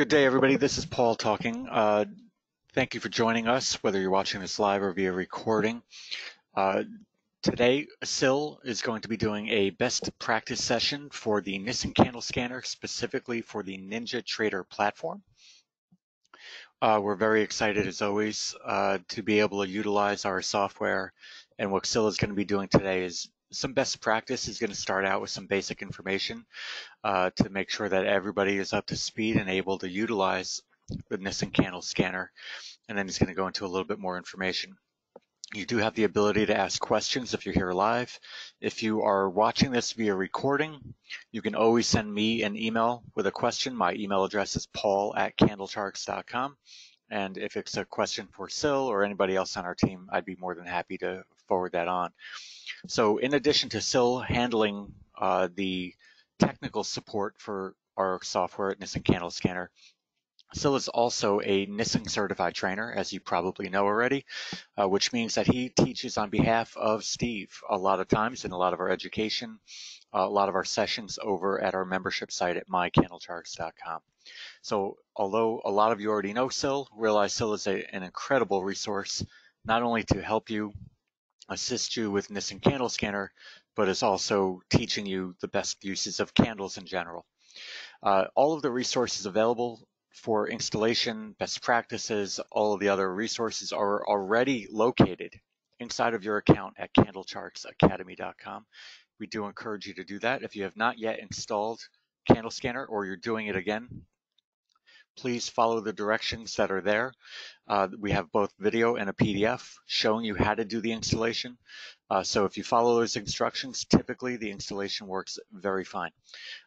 Good day, everybody. This is Paul talking. Uh, thank you for joining us, whether you're watching this live or via recording. Uh, today, Sil is going to be doing a best practice session for the Nison candle scanner, specifically for the Ninja Trader platform. Uh, we're very excited, as always, uh, to be able to utilize our software. And what Sil is going to be doing today is some best practice is going to start out with some basic information uh, to make sure that everybody is up to speed and able to utilize the Nison candle scanner. And then he's going to go into a little bit more information. You do have the ability to ask questions if you're here live. If you are watching this via recording, you can always send me an email with a question. My email address is paul at candlecharts.com. And if it's a question for Sil or anybody else on our team, I'd be more than happy to forward that on. So in addition to Sil handling uh, the technical support for our software at Nison Candle Scanner, Sil is also a Nison certified trainer, as you probably know already, uh, which means that he teaches on behalf of Steve a lot of times in a lot of our education, uh, a lot of our sessions over at our membership site at mycandlecharts.com. So although a lot of you already know Sil, realize Sil is a, an incredible resource, not only to help you assist you with Nison Candle Scanner, but is also teaching you the best uses of candles in general. Uh, all of the resources available for installation, best practices, all of the other resources are already located inside of your account at candlechartsacademy.com. We do encourage you to do that. If you have not yet installed Candle Scanner or you're doing it again, please follow the directions that are there. Uh, we have both video and a PDF showing you how to do the installation. Uh, so if you follow those instructions, typically the installation works very fine.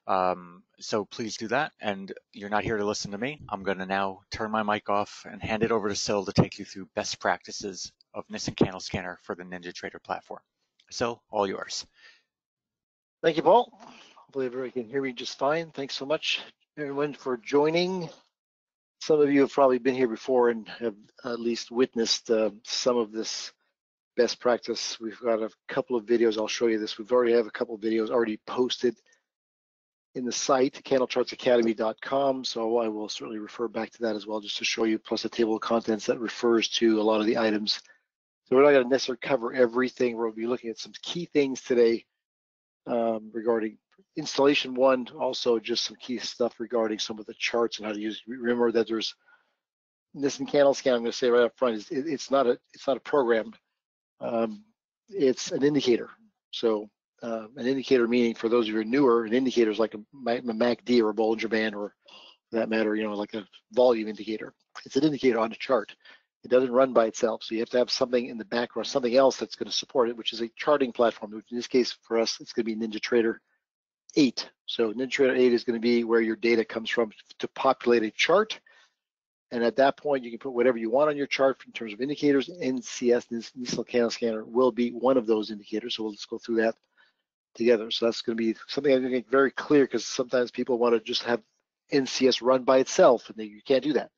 Um, so please do that. And you're not here to listen to me. I'm going to now turn my mic off and hand it over to Sil to take you through best practices of Nison Candle Scanner for the NinjaTrader platform. Sil, all yours. Thank you, Paul. Hopefully everybody can hear me just fine. Thanks so much, everyone, for joining some of you have probably been here before and have at least witnessed uh, some of this best practice. We've got a couple of videos. I'll show you this. We've already have a couple of videos already posted in the site, candlechartsacademy.com. So I will certainly refer back to that as well, just to show you, plus a table of contents that refers to a lot of the items. So we're not going to necessarily cover everything. We'll be looking at some key things today um, regarding installation one, also just some key stuff regarding some of the charts and how to use. Remember that there's Nison candle scan. I'm going to say right up front is it, it's not a it's not a program. Um, it's an indicator. So uh, an indicator meaning for those of you who are newer, an indicator is like a, a MACD or a Bollinger Band or for that matter, you know, like a volume indicator. It's an indicator on a chart. It doesn't run by itself. So you have to have something in the background, something else that's going to support it, which is a charting platform. Which in this case, for us, it's going to be NinjaTrader 8. So NinjaTrader 8 is going to be where your data comes from to populate a chart. And at that point, you can put whatever you want on your chart in terms of indicators. NCS, Nison Candle Scanner, will be one of those indicators. So we'll just go through that together. So that's going to be something I'm going to make very clear because sometimes people want to just have NCS run by itself, and you can't do that.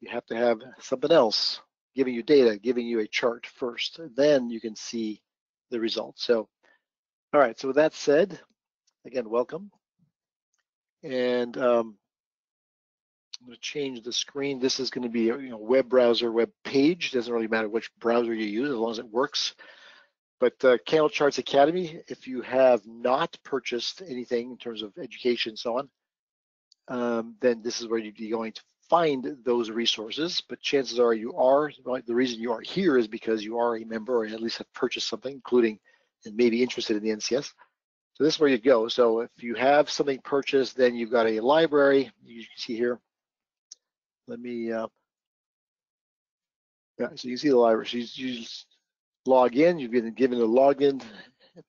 You have to have something else giving you data, giving you a chart first. Then you can see the results. So, all right. So with that said, Again, welcome. And um, I'm going to change the screen. This is going to be a you know, web browser, web page. Doesn't really matter which browser you use as long as it works. But uh, Candle Charts Academy, if you have not purchased anything in terms of education and so on, um, then this is where you'd be going to find those resources. But chances are you are, the reason you are here is because you are a member or at least have purchased something, including and maybe interested in the NCS. So this is where you go. So if you have something purchased, then you've got a library. You can see here. Let me, uh, yeah, so you see the library. So you, you just log in, you've been given a login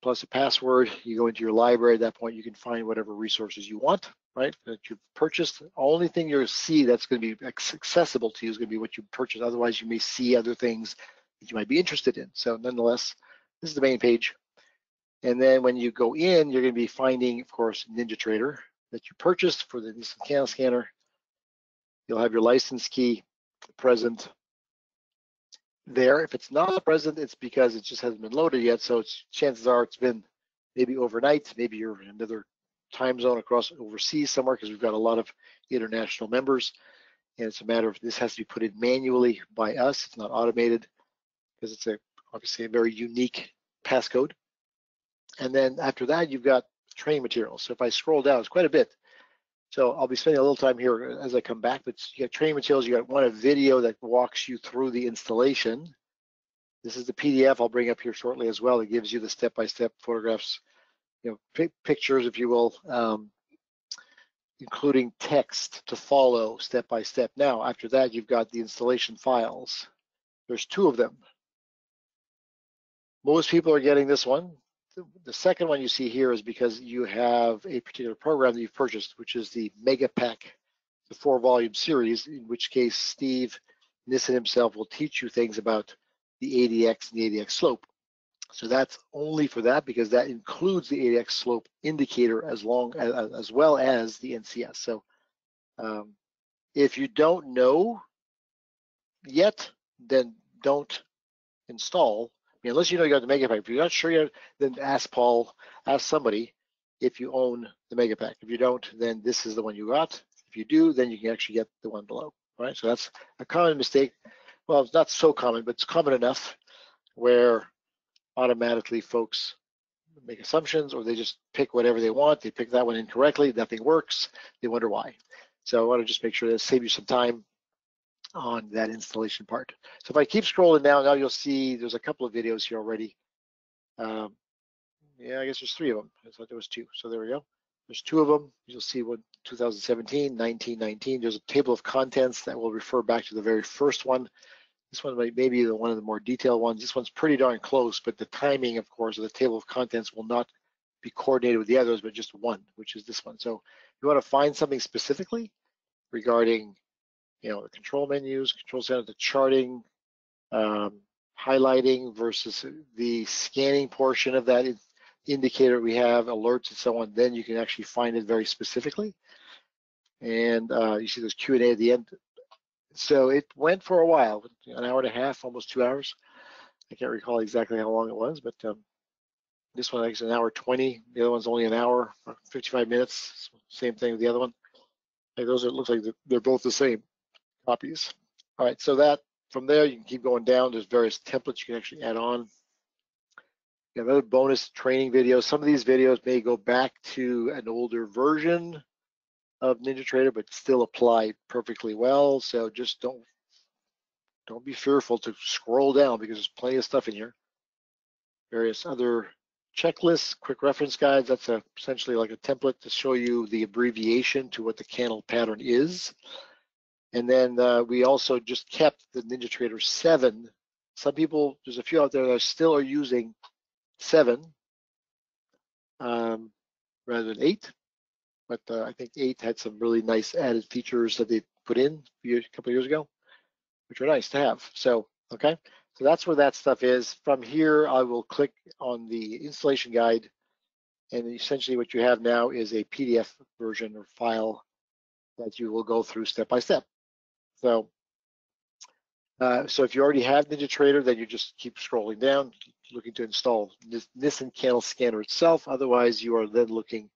plus a password. You go into your library. At that point, you can find whatever resources you want, right, that you've purchased. Only thing you'll see that's going to be accessible to you is going to be what you purchased. Otherwise, you may see other things that you might be interested in. So nonetheless, this is the main page. And then when you go in, you're going to be finding, of course, NinjaTrader that you purchased for the Nison Candle Scanner. You'll have your license key present there. If it's not present, it's because it just hasn't been loaded yet. So it's chances are it's been maybe overnight, maybe you're in another time zone across overseas somewhere because we've got a lot of international members. And it's a matter of this has to be put in manually by us. It's not automated because it's a obviously a very unique passcode. And then after that, you've got training materials. So if I scroll down, it's quite a bit. So I'll be spending a little time here as I come back, but you got training materials, you got one a video that walks you through the installation. This is the PDF I'll bring up here shortly as well. It gives you the step-by-step -step photographs, you know, pictures, if you will, um, including text to follow step by step. Now, after that, you've got the installation files. There's two of them. Most people are getting this one. The second one you see here is because you have a particular program that you've purchased, which is the Megapack, the four volume series, in which case Steve Nison himself will teach you things about the ADX and the ADX slope. So that's only for that because that includes the ADX slope indicator as long as, as well as the NCS. So um, if you don't know yet, then don't install mean, unless you know you got the Megapack. If you're not sure yet, then ask Paul, ask somebody if you own the Megapack. If you don't, then this is the one you got. If you do, then you can actually get the one below, right? So that's a common mistake. Well, it's not so common, but it's common enough where automatically folks make assumptions or they just pick whatever they want. They pick that one incorrectly, nothing works. They wonder why. So I want to just make sure that save you some time on that installation part. So if I keep scrolling down, now you'll see there's a couple of videos here already. Um, yeah, I guess there's three of them. I thought there was two. So there we go. There's two of them. You'll see what 2017, 19, 19. There's a table of contents that will refer back to the very first one. This one might maybe the one of the more detailed ones. This one's pretty darn close, but the timing, of course, of the table of contents will not be coordinated with the others, but just one, which is this one. So you want to find something specifically regarding you know, the control menus, control center, the charting, um, highlighting versus the scanning portion of that indicator we have, alerts and so on, then you can actually find it very specifically. And uh, you see there's Q&A at the end. So it went for a while, an hour and a half, almost two hours. I can't recall exactly how long it was, but um, this one is an hour 20. The other one's only an hour, 55 minutes. Same thing with the other one. Like those are, it looks like they're both the same copies. All right, so that from there, you can keep going down. There's various templates you can actually add on. You have other bonus training videos. Some of these videos may go back to an older version of NinjaTrader, but still apply perfectly well. So just don't don't be fearful to scroll down because there's plenty of stuff in here. Various other checklists, quick reference guides. That's a, essentially like a template to show you the abbreviation to what the candle pattern is. And then uh, we also just kept the NinjaTrader 7. Some people, there's a few out there that still are using 7 um, rather than 8. But uh, I think 8 had some really nice added features that they put in a couple years ago, which are nice to have. So, okay. So that's where that stuff is. From here, I will click on the installation guide. And essentially what you have now is a PDF version or file that you will go through step by step. So, uh, so if you already have NinjaTrader, then you just keep scrolling down, looking to install Nison Candle Scanner itself. Otherwise, you are then looking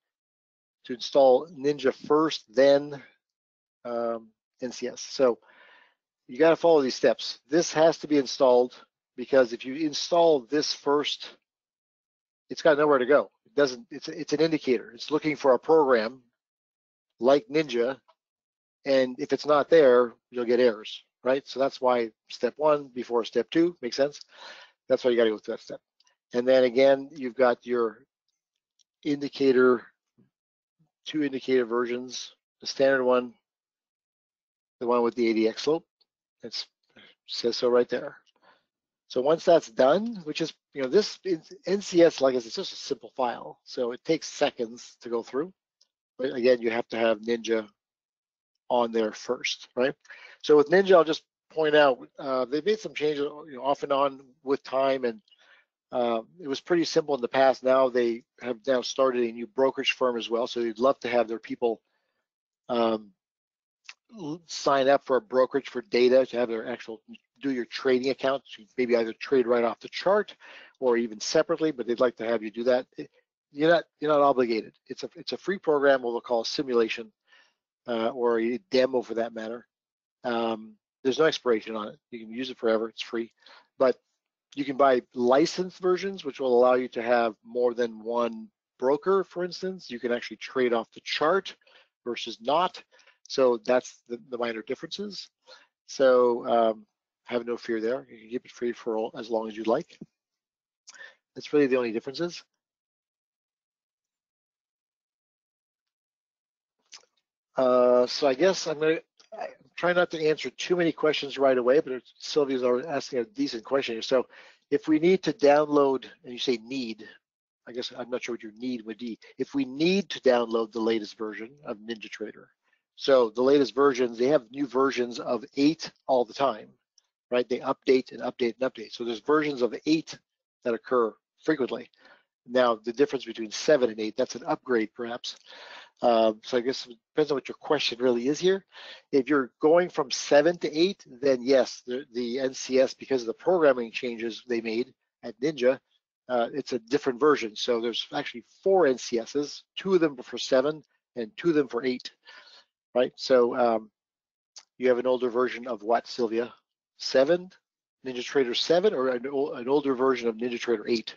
to install Ninja first, then um, NCS. So you got to follow these steps. This has to be installed because if you install this first, it's got nowhere to go. It doesn't. It's it's an indicator. It's looking for a program like Ninja and if it's not there, you'll get errors, right? So that's why step one before step two makes sense. That's why you got to go through that step. And then again, you've got your indicator, two indicator versions, the standard one, the one with the ADX slope. It says so right there. So once that's done, which is, you know, this NCS, like I said, it's just a simple file. So it takes seconds to go through. But again, you have to have Ninja on there first, right? So with Ninja, I'll just point out uh, they made some changes you know, off and on with time, and uh, it was pretty simple in the past. Now they have now started a new brokerage firm as well, so they'd love to have their people um, sign up for a brokerage for data to have their actual do your trading account. So maybe either trade right off the chart or even separately, but they'd like to have you do that. you're not you're not obligated. It's a it's a free program, what we'll call a simulation uh, or a demo for that matter. Um, there's no expiration on it. You can use it forever. It's free, but you can buy licensed versions, which will allow you to have more than one broker, for instance. You can actually trade off the chart versus not. So that's the, the minor differences. So um, have no fear there. You can keep it free for all, as long as you'd like. That's really the only differences. Uh, so I guess I'm gonna I try not to answer too many questions right away, but Sylvia's already asking a decent question here. So if we need to download, and you say need, I guess I'm not sure what your need would be. If we need to download the latest version of NinjaTrader, so the latest versions, they have new versions of eight all the time, right? They update and update and update. So there's versions of eight that occur frequently. Now the difference between seven and eight, that's an upgrade perhaps. Um, so I guess it depends on what your question really is here. If you're going from seven to eight, then yes, the, the NCS, because of the programming changes they made at Ninja, uh, it's a different version. So there's actually four NCSs, two of them for seven and two of them for eight, right? So um, you have an older version of what, Sylvia? Seven, NinjaTrader 7 or an, an older version of NinjaTrader 8?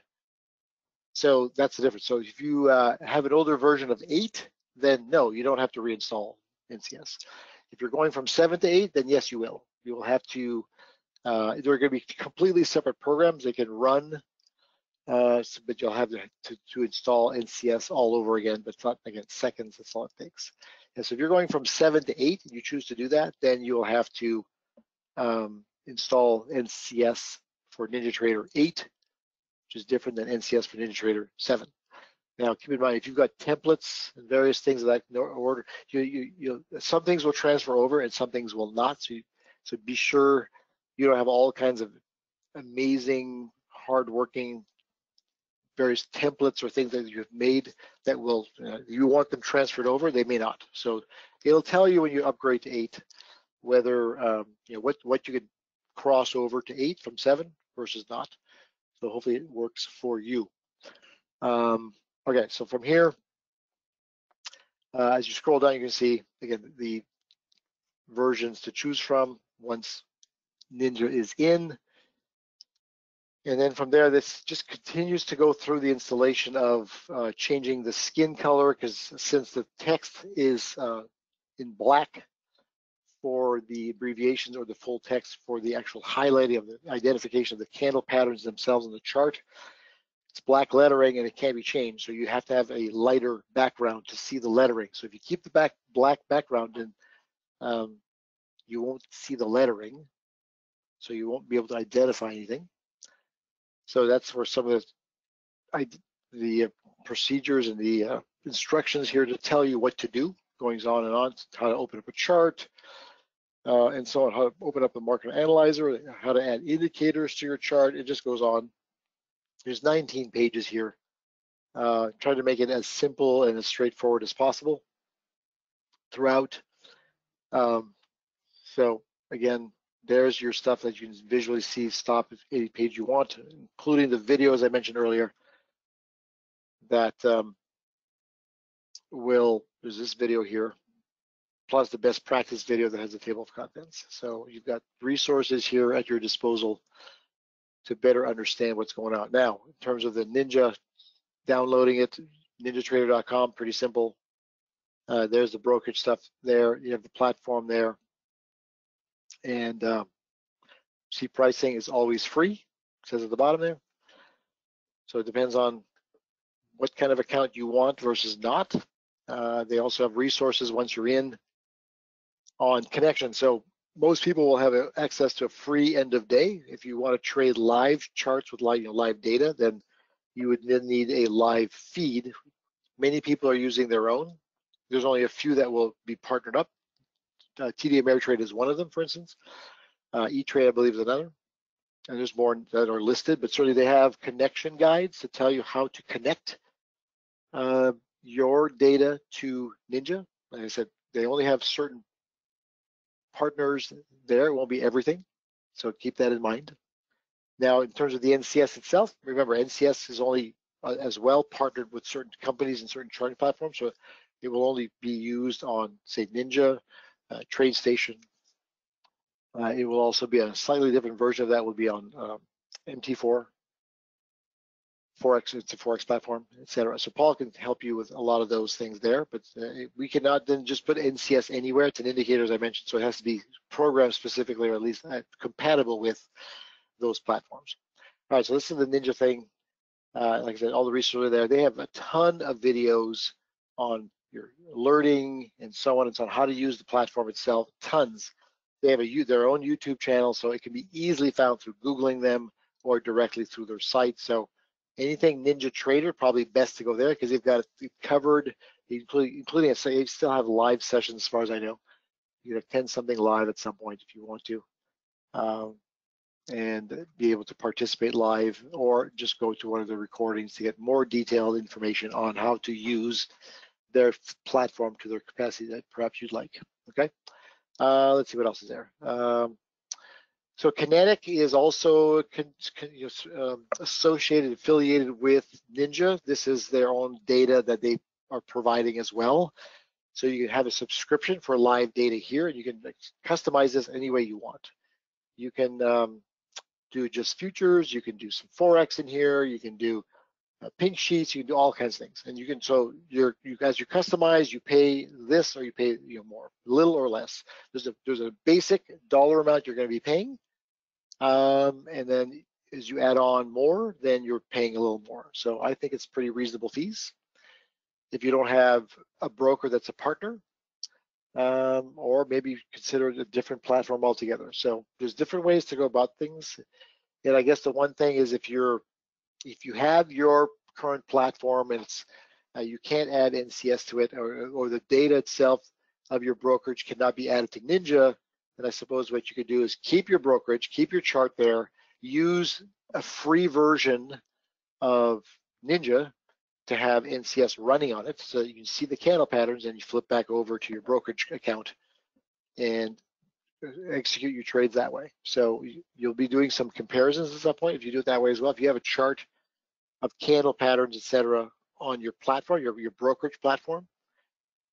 So that's the difference. So if you uh, have an older version of 8, then no, you don't have to reinstall NCS. If you're going from 7 to 8, then yes, you will. You will have to, uh, they're going to be completely separate programs. They can run, uh, but you'll have to, to, to, install NCS all over again, but it's not, again, seconds, that's all it takes. And so if you're going from 7 to 8 and you choose to do that, then you'll have to um, install NCS for NinjaTrader 8, which is different than NCS for NinjaTrader 7. Now, keep in mind, if you've got templates and various things like that order, you, you, you, some things will transfer over and some things will not. So, you, so be sure you don't have all kinds of amazing, hardworking, various templates or things that you've made that will, uh, you want them transferred over, they may not. So it'll tell you when you upgrade to eight, whether, um, you know, what, what you could cross over to eight from seven versus not. So hopefully it works for you. Um, okay, so from here, uh, as you scroll down, you can see, again, the versions to choose from once Ninja is in. And then from there, this just continues to go through the installation of uh, changing the skin color because since the text is uh, in black, for the abbreviations or the full text for the actual highlighting of the identification of the candle patterns themselves in the chart. It's black lettering and it can't be changed. So you have to have a lighter background to see the lettering. So if you keep the back black background then um, you won't see the lettering. So you won't be able to identify anything. So that's where some of the, I the uh, procedures and the uh, instructions here to tell you what to do, going on and on, how to open up a chart, uh, and so on, how to open up the market analyzer, how to add indicators to your chart. It just goes on. There's 19 pages here. Uh, try to make it as simple and as straightforward as possible throughout. Um, so again, there's your stuff that you can visually see, stop any page you want, including the videos I mentioned earlier that um, will, there's this video here plus the best practice video that has a table of contents. So you've got resources here at your disposal to better understand what's going on. Now, in terms of the Ninja downloading it, ninjatrader.com, pretty simple. Uh, there's the brokerage stuff there. You have the platform there. And uh, see pricing is always free, says at the bottom there. So it depends on what kind of account you want versus not. Uh, they also have resources once you're in on connection. So most people will have access to a free end of day. If you want to trade live charts with live, you know, live data, then you would then need a live feed. Many people are using their own. There's only a few that will be partnered up. Uh, TD Ameritrade is one of them, for instance. Uh, E-Trade, I believe, is another. And there's more that are listed, but certainly they have connection guides to tell you how to connect uh, your data to Ninja. Like I said, they only have certain partners there. It won't be everything. So keep that in mind. Now, in terms of the NCS itself, remember NCS is only uh, as well, partnered with certain companies and certain charting platforms. So it will only be used on, say, Ninja, uh, TradeStation. Uh, it will also be a slightly different version of that will be on um, MT4, Forex, it's a Forex platform, etc. So Paul can help you with a lot of those things there, but uh, we cannot then just put NCS anywhere. It's an indicator, as I mentioned, so it has to be programmed specifically or at least uh, compatible with those platforms. All right, so this is the Ninja thing. Uh, like I said, all the resources are there. They have a ton of videos on your alerting and so on and so on, how to use the platform itself, tons. They have a their own YouTube channel, so it can be easily found through Googling them or directly through their site. So anything Ninja Trader, probably best to go there because they've got it covered, including, including say they still have live sessions as far as I know. You can attend something live at some point if you want to. Um, and be able to participate live or just go to one of the recordings to get more detailed information on how to use their platform to their capacity that perhaps you'd like. Okay, uh, let's see what else is there. Um, so Kinetick is also um, associated, affiliated with Ninja. This is their own data that they are providing as well. So you can have a subscription for live data here, and you can customize this any way you want. You can um, do just futures, you can do some Forex in here, you can do uh, pink sheets, you can do all kinds of things. And you can, so you're, you guys, you customize, you pay this or you pay you know more, little or less. There's a, there's a basic dollar amount you're gonna be paying. Um, and then as you add on more, then you're paying a little more. So I think it's pretty reasonable fees. If you don't have a broker that's a partner, um, or maybe consider a different platform altogether. So there's different ways to go about things. And I guess the one thing is if you're if you have your current platform and it's uh, you can't add NCS to it or, or the data itself of your brokerage cannot be added to Ninja, then I suppose what you could do is keep your brokerage, keep your chart there, use a free version of Ninja to have NCS running on it so you can see the candle patterns and you flip back over to your brokerage account and execute your trades that way. So you'll be doing some comparisons at some point if you do it that way as well. If you have a chart of candle patterns, etc., on your platform, your, your brokerage platform,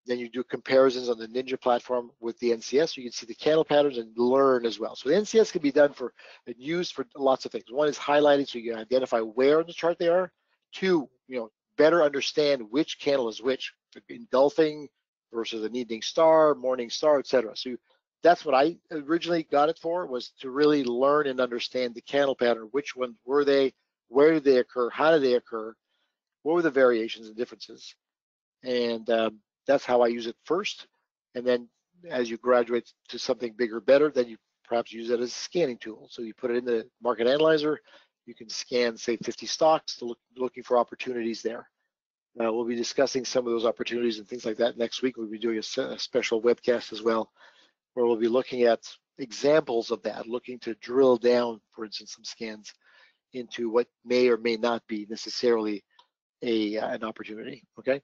then you do comparisons on the Ninja platform with the NCS. So you can see the candle patterns and learn as well. So the NCS can be done for and used for lots of things. One is highlighting so you can identify where on the chart they are. Two, you know, better understand which candle is which, engulfing versus an evening star, morning star, etc. So that's what I originally got it for was to really learn and understand the candle pattern. Which ones were they? Where did they occur? How did they occur? What were the variations and differences? And um, that's how I use it first. And then as you graduate to something bigger, better, then you perhaps use it as a scanning tool. So you put it in the market analyzer, you can scan, say, 50 stocks to look looking for opportunities there. Uh, we'll be discussing some of those opportunities and things like that next week. We'll be doing a, a special webcast as well, where we'll be looking at examples of that, looking to drill down, for instance, some scans into what may or may not be necessarily a uh, an opportunity. Okay,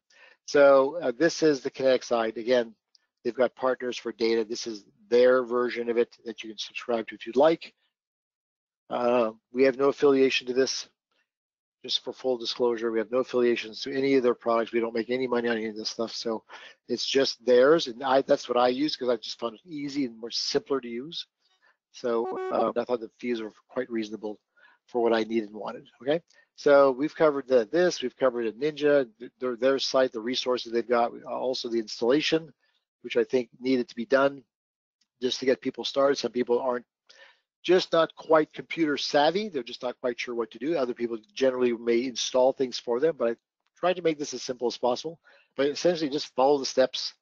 so uh, this is the Kinetick side. Again, they've got partners for data. This is their version of it that you can subscribe to if you'd like. Uh, we have no affiliation to this. Just for full disclosure, we have no affiliations to any of their products. We don't make any money on any of this stuff. So it's just theirs. And I, that's what I use because I just found it easy and more simpler to use. So uh, I thought the fees were quite reasonable for what I needed and wanted. Okay. So we've covered the, this, we've covered a Ninja, their, their site, the resources they've got, also the installation, which I think needed to be done just to get people started. Some people aren't just not quite computer savvy. They're just not quite sure what to do. Other people generally may install things for them, but I tried to make this as simple as possible. But essentially just follow the steps.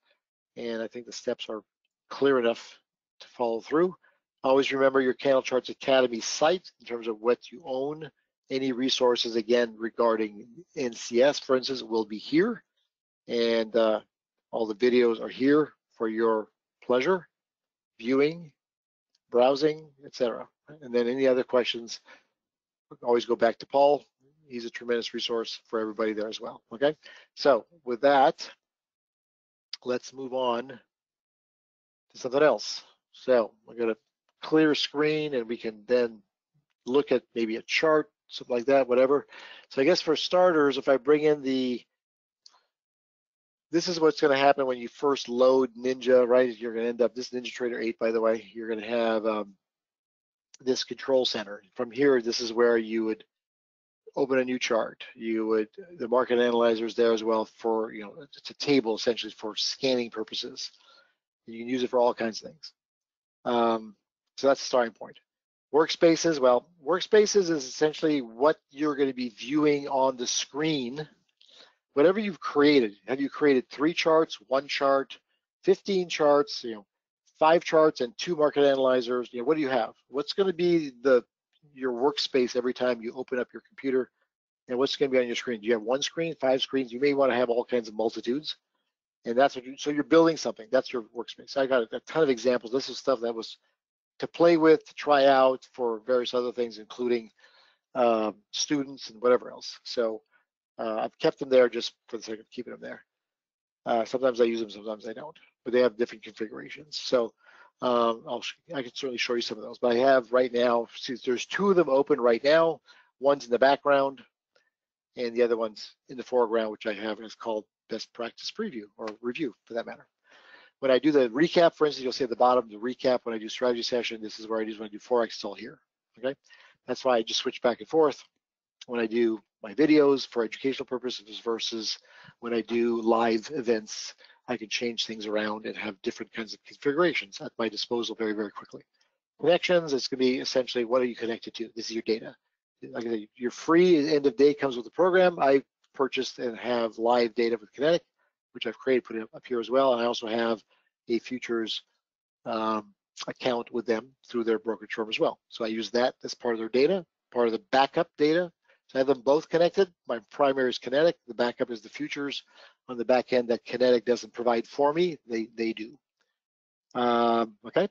And I think the steps are clear enough to follow through. Always remember your Candle Charts Academy site in terms of what you own. Any resources, again, regarding NCS, for instance, will be here. And uh, all the videos are here for your pleasure, viewing, browsing, etc. And then any other questions, always go back to Paul. He's a tremendous resource for everybody there as well. Okay, so with that, let's move on to something else. So we're going to clear screen and we can then look at maybe a chart something like that, whatever. So I guess for starters, if I bring in the, this is what's going to happen when you first load Ninja, right? You're going to end up, this NinjaTrader 8, by the way, you're going to have um, this control center. From here, this is where you would open a new chart. You would, the market analyzer is there as well for, you know, it's a table essentially for scanning purposes. You can use it for all kinds of things. Um, so that's the starting point. Workspaces, well, workspaces is essentially what you're going to be viewing on the screen. Whatever you've created, have you created three charts, one chart, 15 charts, you know, five charts and two market analyzers, you know, what do you have? What's going to be the your workspace every time you open up your computer and what's going to be on your screen? Do you have one screen, five screens? You may want to have all kinds of multitudes. And that's what you, so you're building something. That's your workspace. I got a ton of examples. This is stuff that was to play with, to try out for various other things, including um, students and whatever else. So uh, I've kept them there just for the sake of keeping them there. Uh, sometimes I use them, sometimes I don't, but they have different configurations. So um, I'll, I can certainly show you some of those, but I have right now, see, there's two of them open right now. One's in the background and the other one's in the foreground, which I have is called best practice preview or review for that matter. When I do the recap, for instance, you'll see at the bottom, the recap, when I do strategy session, this is where I do when I do Forex, it's all here, okay? That's why I just switch back and forth when I do my videos for educational purposes versus when I do live events I can change things around and have different kinds of configurations at my disposal very, very quickly. Connections, it's gonna be essentially what are you connected to? This is your data. Like I said, your free end of day comes with the program. I purchased and have live data with Kinetick, which I've created, put it up here as well. And I also have a futures um, account with them through their brokerage firm as well. So I use that as part of their data, part of the backup data. So I have them both connected. My primary is Kinetick. The backup is the futures on the back end that Kinetick doesn't provide for me. They they do. Um, okay.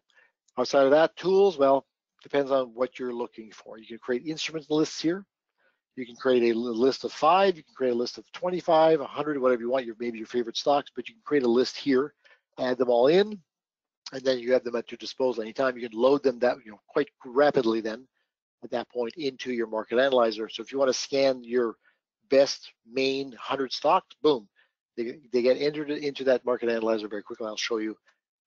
Outside of that, tools. Well, depends on what you're looking for. You can create instrument lists here. You can create a list of five. You can create a list of 25, 100, whatever you want. Your maybe your favorite stocks, but you can create a list here, add them all in, and then you have them at your disposal anytime. You can load them that you know quite rapidly then at that point into your market analyzer. So if you want to scan your best main 100 stocks, boom, they, they get entered into that market analyzer very quickly. I'll show you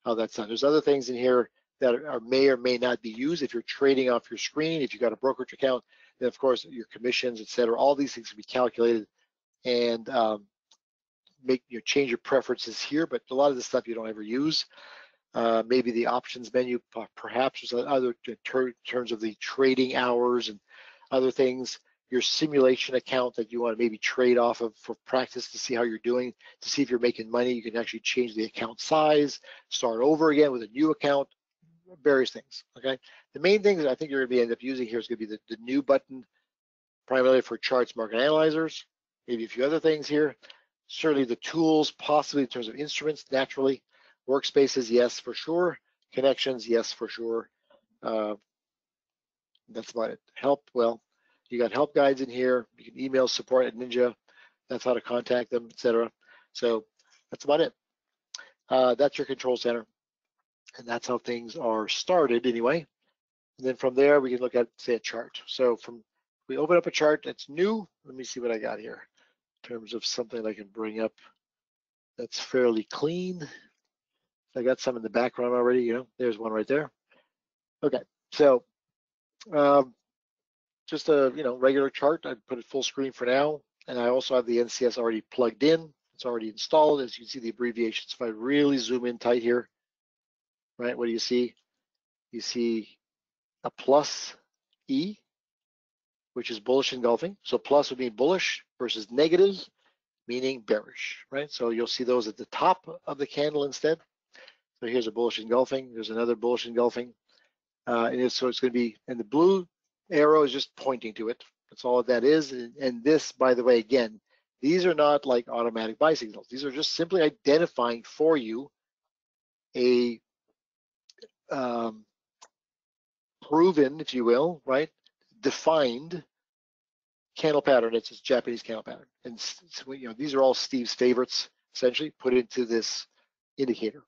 how that's done. There's other things in here that are, may or may not be used. If you're trading off your screen, if you've got a brokerage account, then of course your commissions, et cetera, all these things can be calculated and um, make you know, change your preferences here. But a lot of the stuff you don't ever use. Uh, maybe the options menu, perhaps there's other ter terms of the trading hours and other things your simulation account that you want to maybe trade off of for practice to see how you're doing, to see if you're making money. You can actually change the account size, start over again with a new account, various things, okay? The main thing that I think you're gonna be end up using here is gonna be the, the new button, primarily for charts, market analyzers, maybe a few other things here. Certainly the tools, possibly in terms of instruments, naturally. Workspaces, yes, for sure. Connections, yes, for sure. Uh, that's about it. Help, well, you got help guides in here. You can email support at Ninja. That's how to contact them, etc. So that's about it. Uh, that's your control center. And that's how things are started anyway. And then from there, we can look at, say, a chart. So from we open up a chart that's new. Let me see what I got here in terms of something I can bring up that's fairly clean. I got some in the background already, you know, there's one right there. Okay, so um, just a you know regular chart. I put it full screen for now, and I also have the NCS already plugged in. It's already installed. As you can see, the abbreviations. If I really zoom in tight here, right, what do you see? You see a plus E, which is bullish engulfing. So plus would mean bullish versus negative, meaning bearish, right? So you'll see those at the top of the candle instead. So here's a bullish engulfing. There's another bullish engulfing. Uh, and it's, so it's going to be, and the blue arrow is just pointing to it. That's all that is. And, and this, by the way, again, these are not like automatic buy signals. These are just simply identifying for you a um, proven, if you will, right, defined candle pattern. It's a Japanese candle pattern. And so, you know, these are all Steve's favorites, essentially, put into this indicator.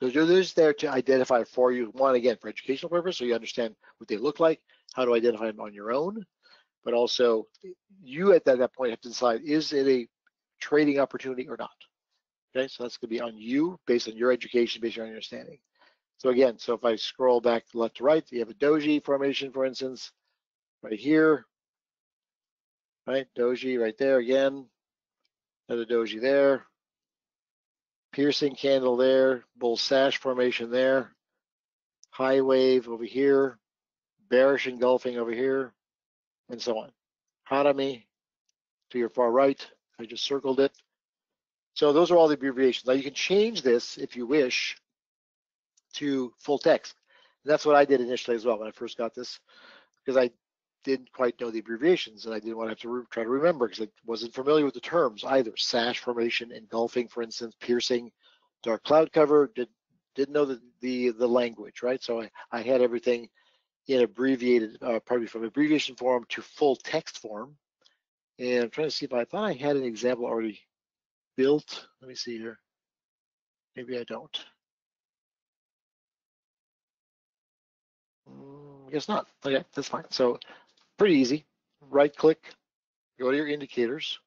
So they're just there to identify for you, one, again, for educational purpose, so you understand what they look like, how to identify them on your own. but also you at that, that point have to decide, is it a trading opportunity or not? Okay, so that's gonna be on you based on your education, based on your understanding. So again, so if I scroll back left to right, you have a doji formation, for instance, right here, right? Doji right there again, another doji there, piercing candle there, bull sash formation there, high wave over here, bearish engulfing over here, and so on. Harami to your far right, I just circled it. So those are all the abbreviations. Now you can change this if you wish to full text. And that's what I did initially as well when I first got this, because I didn't quite know the abbreviations and I didn't want to have to try to remember because I wasn't familiar with the terms either. Sash formation, engulfing, for instance, piercing, dark cloud cover, did, didn't know the, the, the language, right? So I, I had everything in abbreviated, uh, probably from abbreviation form to full text form. And I'm trying to see if I thought I had an example already built. Let me see here. Maybe I don't. Guess not. Okay, that's fine. So pretty easy. Right click, go to your indicators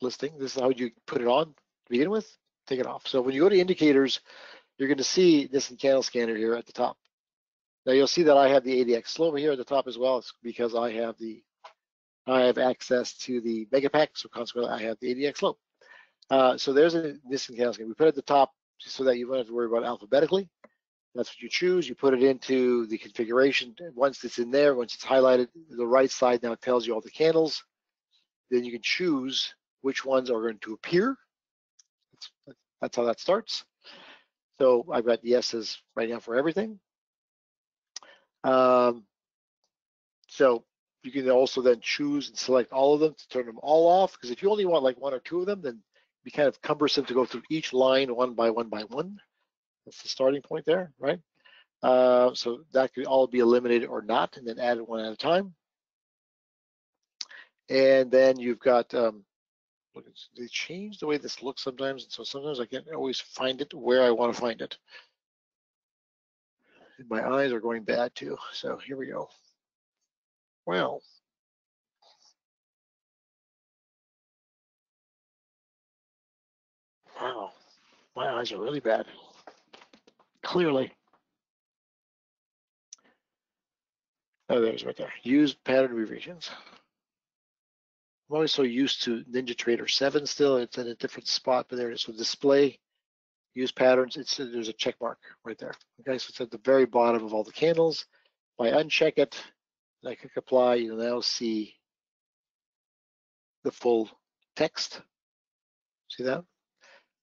listing. This is how you put it on to begin with, take it off. So when you go to indicators, you're going to see this candle scanner here at the top. Now you'll see that I have the ADX slope over here at the top as well. It's because I have the I have access to the Megapack, so consequently I have the ADX slope. Uh, so there's a Nison candle scanner. We put it at the top so that you don't have to worry about alphabetically. That's what you choose. You put it into the configuration. Once it's in there, once it's highlighted, the right side now tells you all the candles. Then you can choose which ones are going to appear. That's, how that starts. So I've got yeses right now for everything. Um, so you can also then choose and select all of them to turn them all off. Because if you only want like one or two of them, then it'd be kind of cumbersome to go through each line one by one by one. That's the starting point there, right? Uh, so that could all be eliminated or not, and then added one at a time. And then you've got, um, look, they change the way this looks sometimes, and so sometimes I can't always find it where I want to find it. And my eyes are going bad too. So here we go. Well, wow, my eyes are really bad clearly. Oh, there's right there. Use pattern revisions. I'm always so used to NinjaTrader 7 still. It's in a different spot, but there it is. So display, use patterns. It's There's a check mark right there. Okay, so it's at the very bottom of all the candles. If I uncheck it, and I click apply, you'll now see the full text. See that?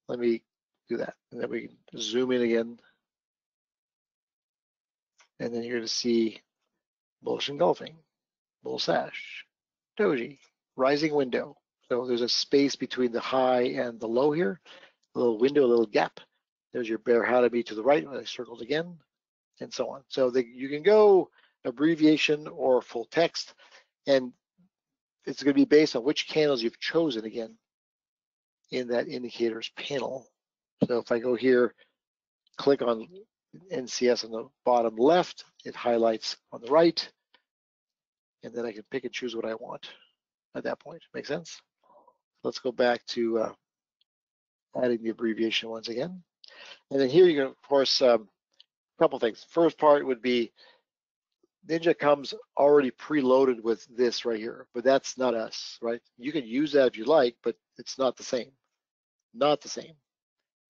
Let me do that. And then we zoom in again and then you're going to see bullish engulfing, bull sash, doji, rising window. So there's a space between the high and the low here, a little window, a little gap. There's your bear Harami to be to the right, I circled again, and so on. So the, you can go abbreviation or full text, and it's going to be based on which candles you've chosen again in that indicators panel. So if I go here, click on NCS on the bottom left, it highlights on the right, and then I can pick and choose what I want at that point. Make sense? Let's go back to uh, adding the abbreviation once again. And then here you can, of course, um, a couple things. First part would be Ninja comes already preloaded with this right here, but that's not us, right? You can use that if you like, but it's not the same. Not the same.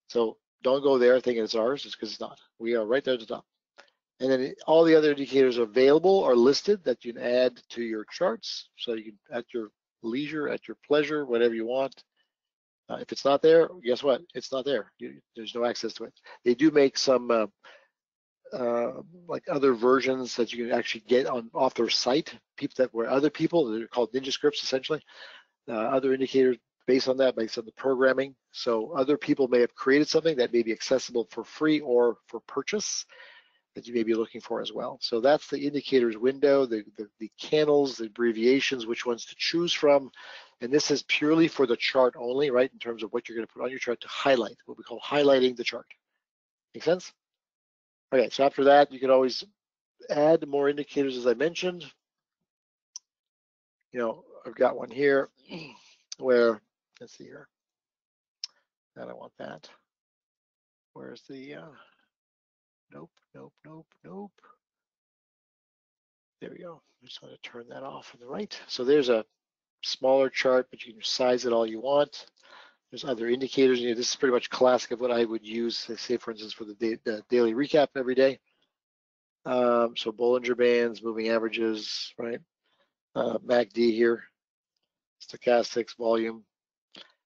So don't go there thinking it's ours, just because it's not. We are right there at the top. And then all the other indicators available are listed that you can add to your charts. So you can, at your leisure, at your pleasure, whatever you want. Uh, if it's not there, guess what? It's not there. You, there's no access to it. They do make some uh, uh, like other versions that you can actually get on off their site. People that were other people, they're called ninja scripts essentially. Uh, other indicators based on that, based on the programming. So other people may have created something that may be accessible for free or for purchase that you may be looking for as well. So that's the indicators window, the, the, the candles, the abbreviations, which ones to choose from. And this is purely for the chart only, right? In terms of what you're gonna put on your chart to highlight, what we call highlighting the chart. Make sense? Okay, so after that, you can always add more indicators as I mentioned. you know, I've got one here where, let's see here. I don't want that. Where's the, uh, nope, nope, nope, nope. There we go. I just want to turn that off on the right. So there's a smaller chart, but you can size it all you want. There's other indicators. You know, this is pretty much classic of what I would use, say, for instance, for the, da the daily recap every day. Um, so Bollinger Bands, moving averages, right? Uh, MACD here, stochastics, volume.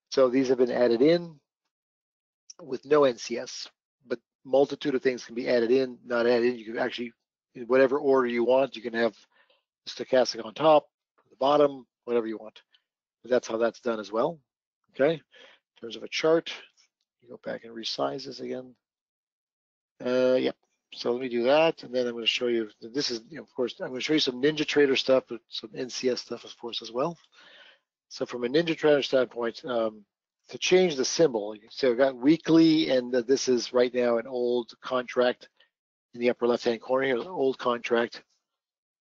So these have been added in with no NCS, but multitude of things can be added in, not added in. You can actually, in whatever order you want, you can have stochastic on top, the bottom, whatever you want. But that's how that's done as well. Okay. In terms of a chart, you go back and resize this again. Uh, yep. So let me do that, and then I'm going to show you. This is, you know, of course, I'm going to show you some NinjaTrader stuff, but some NCS stuff, of course, as well. So from a NinjaTrader standpoint, um, to change the symbol, so I've got weekly, and this is right now an old contract in the upper left-hand corner here, an old contract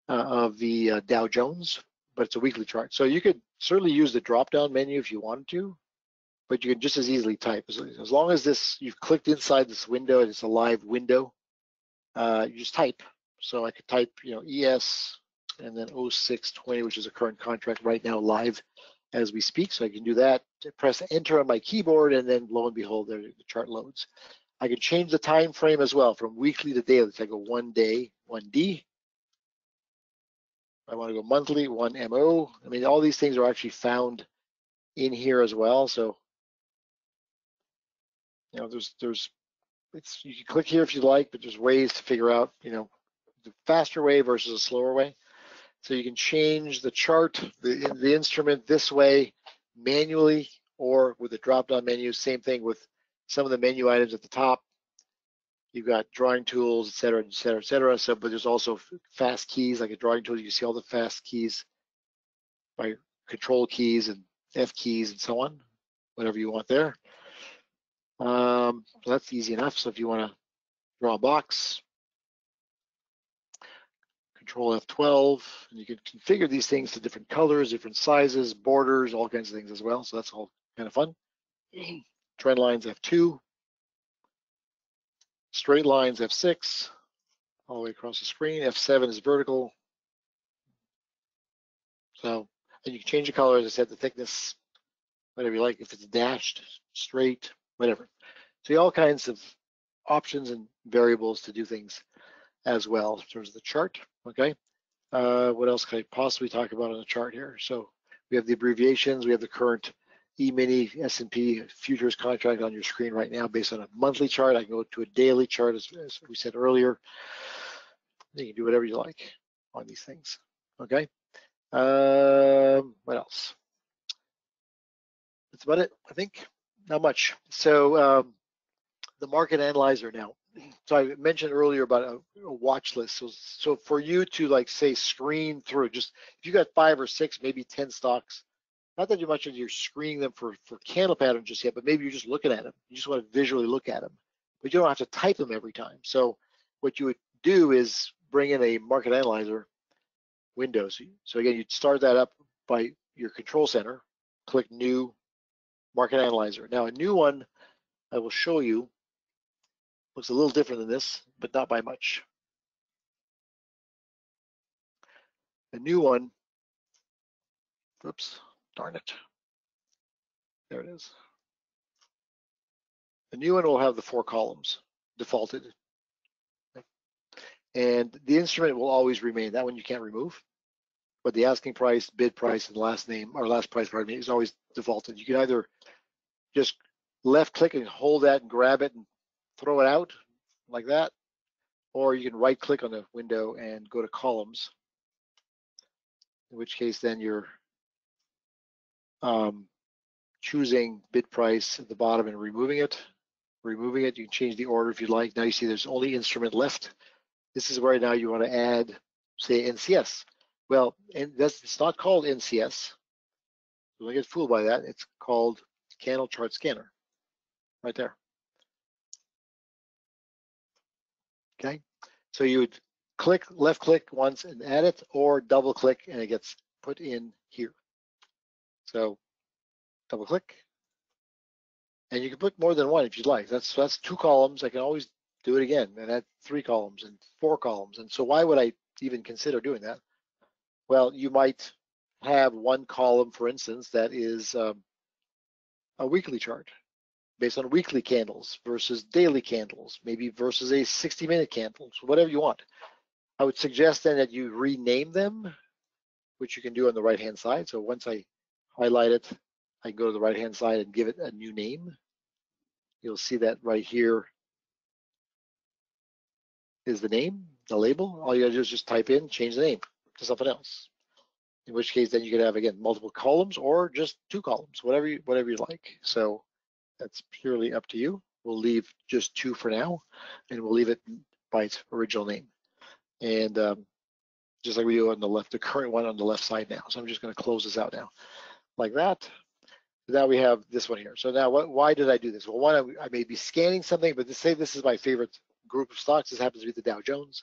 uh, of the uh, Dow Jones, but it's a weekly chart. So you could certainly use the drop-down menu if you wanted to, but you can just as easily type. As, as long as this, you've clicked inside this window and it's a live window, uh, you just type. So I could type, you know, ES and then 0620, which is a current contract right now live as we speak. So I can do that, press enter on my keyboard, and then lo and behold, there the chart loads. I can change the time frame as well from weekly to daily. So I go one day, one D. I want to go monthly, one MO. I mean, all these things are actually found in here as well. So, you know, there's there's it's you can click here if you like, but there's ways to figure out, you know, the faster way versus a slower way. So you can change the chart, the the instrument this way manually or with the drop-down menu. Same thing with some of the menu items at the top. You've got drawing tools, et cetera, et cetera, et cetera. So, but there's also fast keys, like a drawing tool. You see all the fast keys by control keys and F keys and so on, whatever you want there. Um, so that's easy enough. So if you want to draw a box, control F12, and you can configure these things to different colors, different sizes, borders, all kinds of things as well. So that's all kind of fun. Trend lines F2, straight lines F6, all the way across the screen. F7 is vertical. So, and you can change the color, as I said, the thickness, whatever you like, if it's dashed, straight, whatever. So all kinds of options and variables to do things as well in terms of the chart, okay? Uh, what else can I possibly talk about on the chart here? So we have the abbreviations, we have the current E-mini S&P futures contract on your screen right now based on a monthly chart. I can go to a daily chart as, as we said earlier. You can do whatever you like on these things, okay? Um, what else? That's about it, I think not much. So um, the market analyzer now. So I mentioned earlier about a, a, watch list. So, so for you to like say screen through, just if you got five or six, maybe 10 stocks, not that you much you're screening them for, for candle pattern just yet, but maybe you're just looking at them. You just want to visually look at them, but you don't have to type them every time. So what you would do is bring in a market analyzer window. So, so again, you'd start that up by your control center, click new Market Analyzer. Now a new one I will show you looks a little different than this, but not by much. A new one, oops, darn it. There it is. The new one will have the four columns defaulted. And the instrument will always remain. That one you can't remove. But the asking price, bid price, and last name, or last price, pardon me, is always defaulted. You can either just left click and hold that and grab it and throw it out like that. Or you can right click on the window and go to columns, in which case then you're um, choosing bid price at the bottom and removing it. Removing it, you can change the order if you'd like. Now you see there's only instrument left. This is where now you want to add, say, NCS. Well, and that's it's not called NCS. Don't get fooled by that. It's called candle chart scanner right there. Okay, so you would click left click once and add it or double click and it gets put in here. So double click. And you can put more than one if you'd like. That's that's two columns. I can always do it again and add three columns and four columns. And so why would I even consider doing that? Well, you might have one column, for instance, that is um, a weekly chart based on weekly candles versus daily candles, maybe versus a 60 minute candles, whatever you want. I would suggest then that you rename them, which you can do on the right hand side. So once I highlight it, I can go to the right hand side and give it a new name. You'll see that right here is the name, the label. All you gotta do is just type in, change the name to something else. In which case then you could have again multiple columns or just two columns, whatever you whatever you like. So that's purely up to you. We'll leave just two for now, and we'll leave it by its original name. And um, just like we do on the left, the current one on the left side now. So I'm just going to close this out now, like that. Now we have this one here. So now, what, why did I do this? Well, one, I, I may be scanning something, but to say this is my favorite group of stocks. This happens to be the Dow Jones.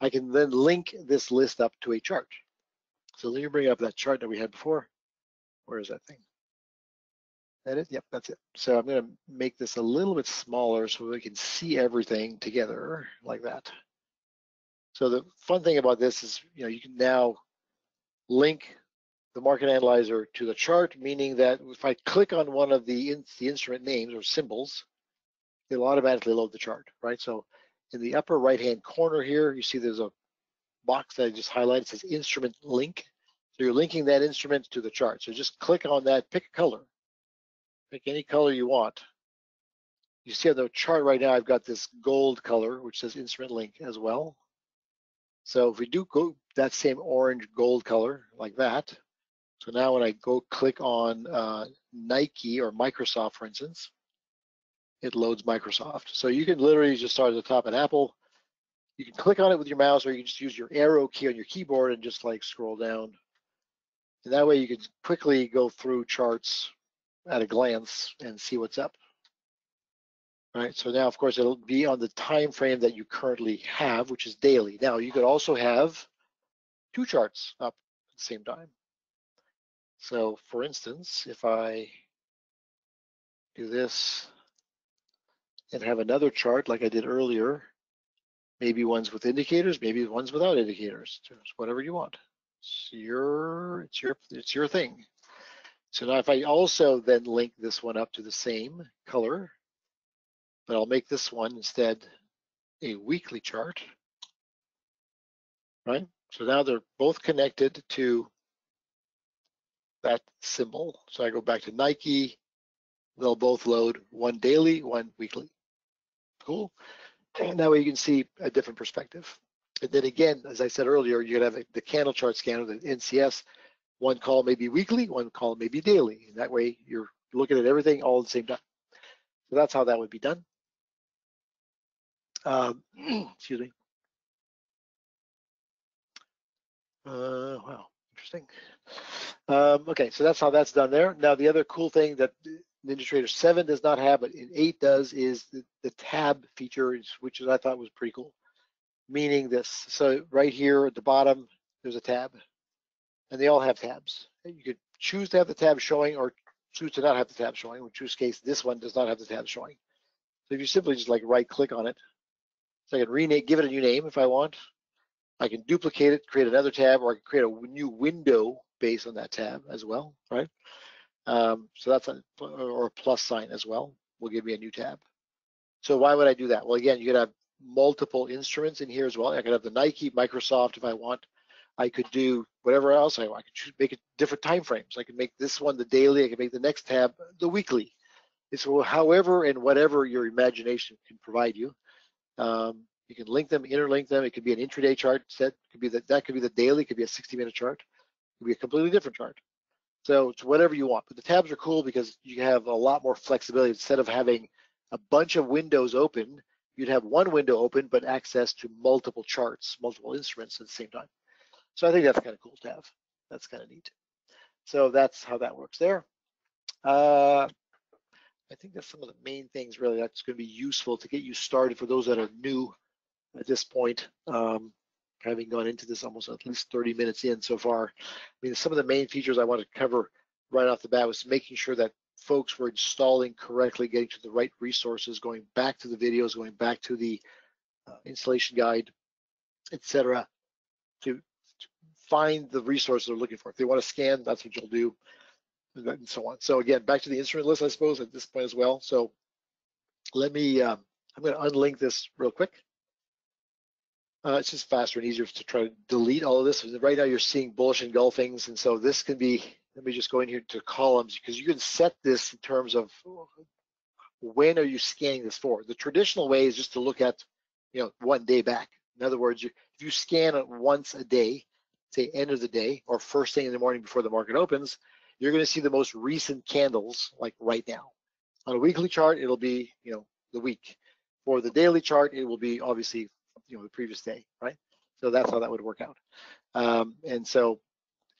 I can then link this list up to a chart. So let me bring up that chart that we had before. Where is that thing? That? Yep, that's it. So I'm going to make this a little bit smaller so we can see everything together like that. So the fun thing about this is, you know, you can now link the market analyzer to the chart, meaning that if I click on one of the, in, the instrument names or symbols, it'll automatically load the chart, right? So in the upper right-hand corner here, you see there's a box that I just highlighted, it says instrument link. So you're linking that instrument to the chart. So just click on that, pick a color, pick any color you want. You see on the chart right now, I've got this gold color, which says instrument link as well. So if we do go that same orange gold color like that, so now when I go click on uh, Nike or Microsoft, for instance, it loads Microsoft. So you can literally just start at the top at Apple. You can click on it with your mouse or you can just use your arrow key on your keyboard and just like scroll down. And that way you can quickly go through charts at a glance and see what's up. Right, so now of course it'll be on the time frame that you currently have, which is daily. Now you could also have two charts up at the same time. So for instance, if I do this and have another chart like I did earlier, maybe ones with indicators, maybe ones without indicators, just whatever you want. It's your, it's your, it's your thing. So now if I also then link this one up to the same color, but I'll make this one instead a weekly chart, right? So now they're both connected to that symbol. So I go back to Nike, they'll both load one daily, one weekly. Cool. And that way you can see a different perspective. And then again, as I said earlier, you're gonna have the candle chart scanner, the NCS. One call may be weekly, one call may be daily. And that way you're looking at everything all at the same time. So that's how that would be done. Um, excuse me. Uh, wow, interesting. Um, okay, so that's how that's done there. Now the other cool thing that NinjaTrader 7 does not have, but in 8 does, is the, the tab feature, which I thought was pretty cool. Meaning this, so right here at the bottom, there's a tab, and they all have tabs. You could choose to have the tab showing or choose to not have the tab showing, which which case this one does not have the tab showing. So if you simply just like right click on it, so I can rename, give it a new name if I want. I can duplicate it, create another tab, or I can create a new window based on that tab as well, right? Um, so that's a, or a plus sign as well will give me a new tab. So why would I do that? Well, again, you could have multiple instruments in here as well. I could have the Nike, Microsoft if I want. I could do whatever else I want. I could make it different time frames. I could make this one the daily. I could make the next tab the weekly. It's however and whatever your imagination can provide you. Um, you can link them, interlink them. It could be an intraday chart set. It Could be that that could be the daily. It Could be a 60-minute chart. It Could be a completely different chart. So it's whatever you want. But the tabs are cool because you have a lot more flexibility. Instead of having a bunch of windows open, you'd have one window open, but access to multiple charts, multiple instruments at the same time. So I think that's kind of cool to have. That's kind of neat. So that's how that works there. Uh, I think that's some of the main things really that's going to be useful to get you started for those that are new at this point. Um, having gone into this almost at least 30 minutes in so far. I mean, some of the main features I want to cover right off the bat was making sure that folks were installing correctly, getting to the right resources, going back to the videos, going back to the uh, installation guide, etc., to, to, find the resources they're looking for. If they want to scan, that's what you'll do, and so on. So again, back to the instrument list, I suppose, at this point as well. So let me, um, I'm going to unlink this real quick. Uh, it's just faster and easier to try to delete all of this. Right now you're seeing bullish engulfings, and so this can be, let me just go in here to columns, because you can set this in terms of when are you scanning this for. The traditional way is just to look at, you know, one day back. In other words, you, if you scan it once a day, say end of the day or first thing in the morning before the market opens, you're going to see the most recent candles like right now. On a weekly chart, it'll be, you know, the week. For the daily chart, it will be obviously you know the previous day, right? So that's how that would work out. Um, and so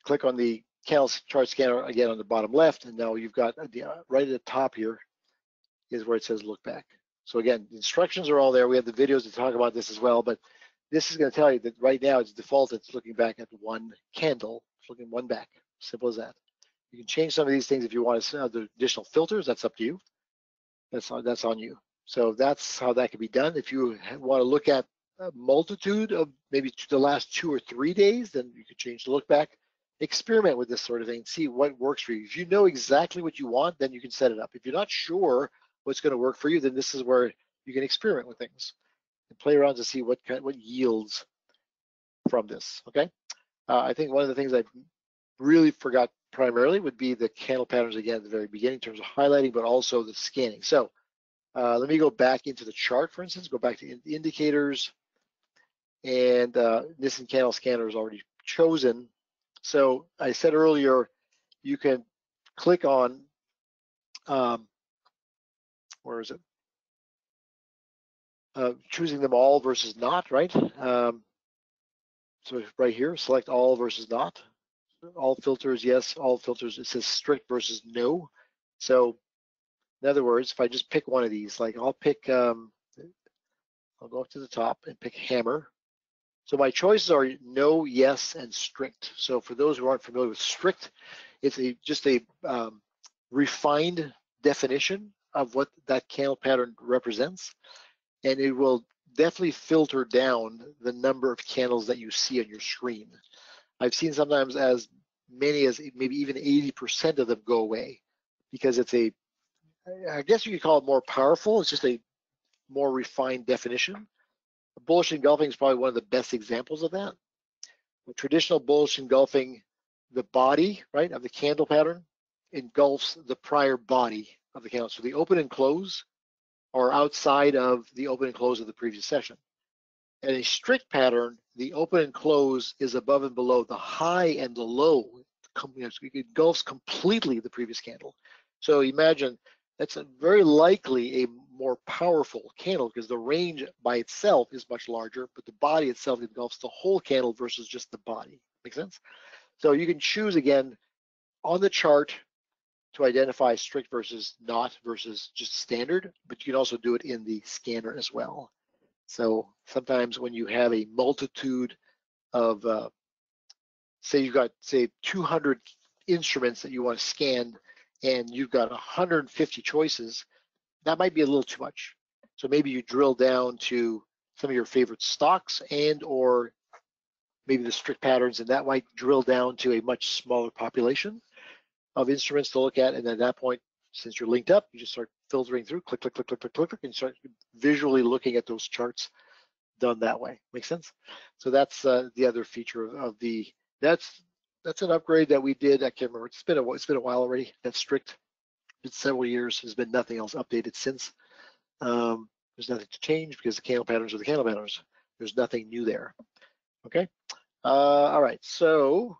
click on the candle chart scanner again on the bottom left, and now you've got the, uh, right at the top here is where it says look back. So again, the instructions are all there. We have the videos to talk about this as well, but this is going to tell you that right now it's default. It's looking back at one candle. It's looking one back. Simple as that. You can change some of these things if you want to the additional filters. That's up to you. That's on, that's on you. So that's how that can be done. If you want to look at a multitude of maybe the last two or three days, then you could change the look back. Experiment with this sort of thing, see what works for you. If you know exactly what you want, then you can set it up. If you're not sure what's going to work for you, then this is where you can experiment with things and play around to see what kind, what yields from this. Okay, uh, I think one of the things I really forgot primarily would be the candle patterns again at the very beginning in terms of highlighting, but also the scanning. So uh, let me go back into the chart, for instance, go back to in indicators, and uh, Nison Candle Scanner is already chosen. So I said earlier, you can click on, um, where is it? Uh, choosing them all versus not, right? Um, so right here, select all versus not. All filters, yes. All filters, it says strict versus no. So in other words, if I just pick one of these, like I'll pick, um, I'll go up to the top and pick hammer. So my choices are no, yes, and strict. So for those who aren't familiar with strict, it's a just a um, refined definition of what that candle pattern represents. And it will definitely filter down the number of candles that you see on your screen. I've seen sometimes as many as maybe even 80% of them go away because it's a, I guess you could call it more powerful. It's just a more refined definition bullish engulfing is probably one of the best examples of that. With traditional bullish engulfing, the body, right, of the candle pattern engulfs the prior body of the candle. So the open and close are outside of the open and close of the previous session. In a strict pattern, the open and close is above and below the high and the low. It engulfs completely the previous candle. So imagine that's very likely a more powerful candle because the range by itself is much larger, but the body itself engulfs the whole candle versus just the body. Make sense? So you can choose again on the chart to identify strict versus not versus just standard, but you can also do it in the scanner as well. So sometimes when you have a multitude of, uh, say you've got say 200 instruments that you want to scan and you've got 150 choices, that might be a little too much. So maybe you drill down to some of your favorite stocks and or maybe the strict patterns and that might drill down to a much smaller population of instruments to look at. And at that point, since you're linked up, you just start filtering through, click, click, click, click, click, click, click, and start visually looking at those charts done that way. Make sense? So that's uh, the other feature of, of, the, that's that's an upgrade that we did. I can't remember. It's been a, it's been a while already. That's strict it's several years. There's been nothing else updated since. Um, there's nothing to change because the candle patterns are the candle patterns. There's nothing new there. Okay. Uh, all right. So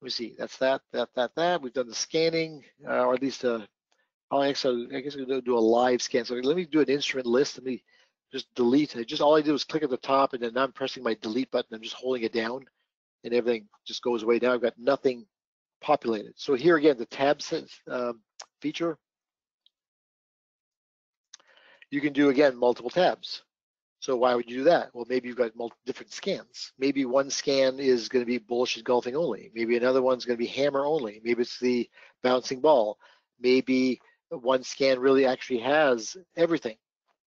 let me see. That's that. That. That. That. We've done the scanning, uh, or at least uh, I'll actually, I guess we'll do a live scan. So let me do an instrument list. Let me just delete. Just all I do is click at the top, and then I'm pressing my delete button. I'm just holding it down, and everything just goes away. Now I've got nothing populated. So here again, the tab um, feature, you can do again multiple tabs. So why would you do that? Well, maybe you've got multiple different scans. Maybe one scan is going to be bullish engulfing only. Maybe another one's going to be hammer only. Maybe it's the bouncing ball. Maybe one scan really actually has everything.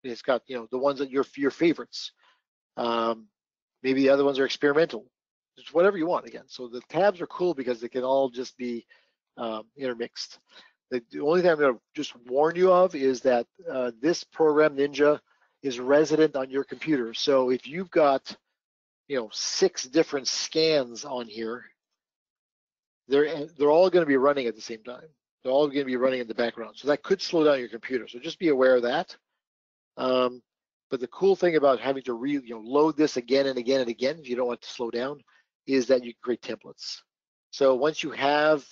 It's got you know the ones that your your favorites. Um, maybe the other ones are experimental. It's whatever you want again. So the tabs are cool because they can all just be um, intermixed. The, the, only thing I'm going to just warn you of is that uh, this program Ninja is resident on your computer. So if you've got you know six different scans on here, they're they're all going to be running at the same time. They're all going to be running in the background. So that could slow down your computer. So just be aware of that. Um, but the cool thing about having to re, you know, load this again and again and again, if you don't want to slow down, is that you create templates. So once you have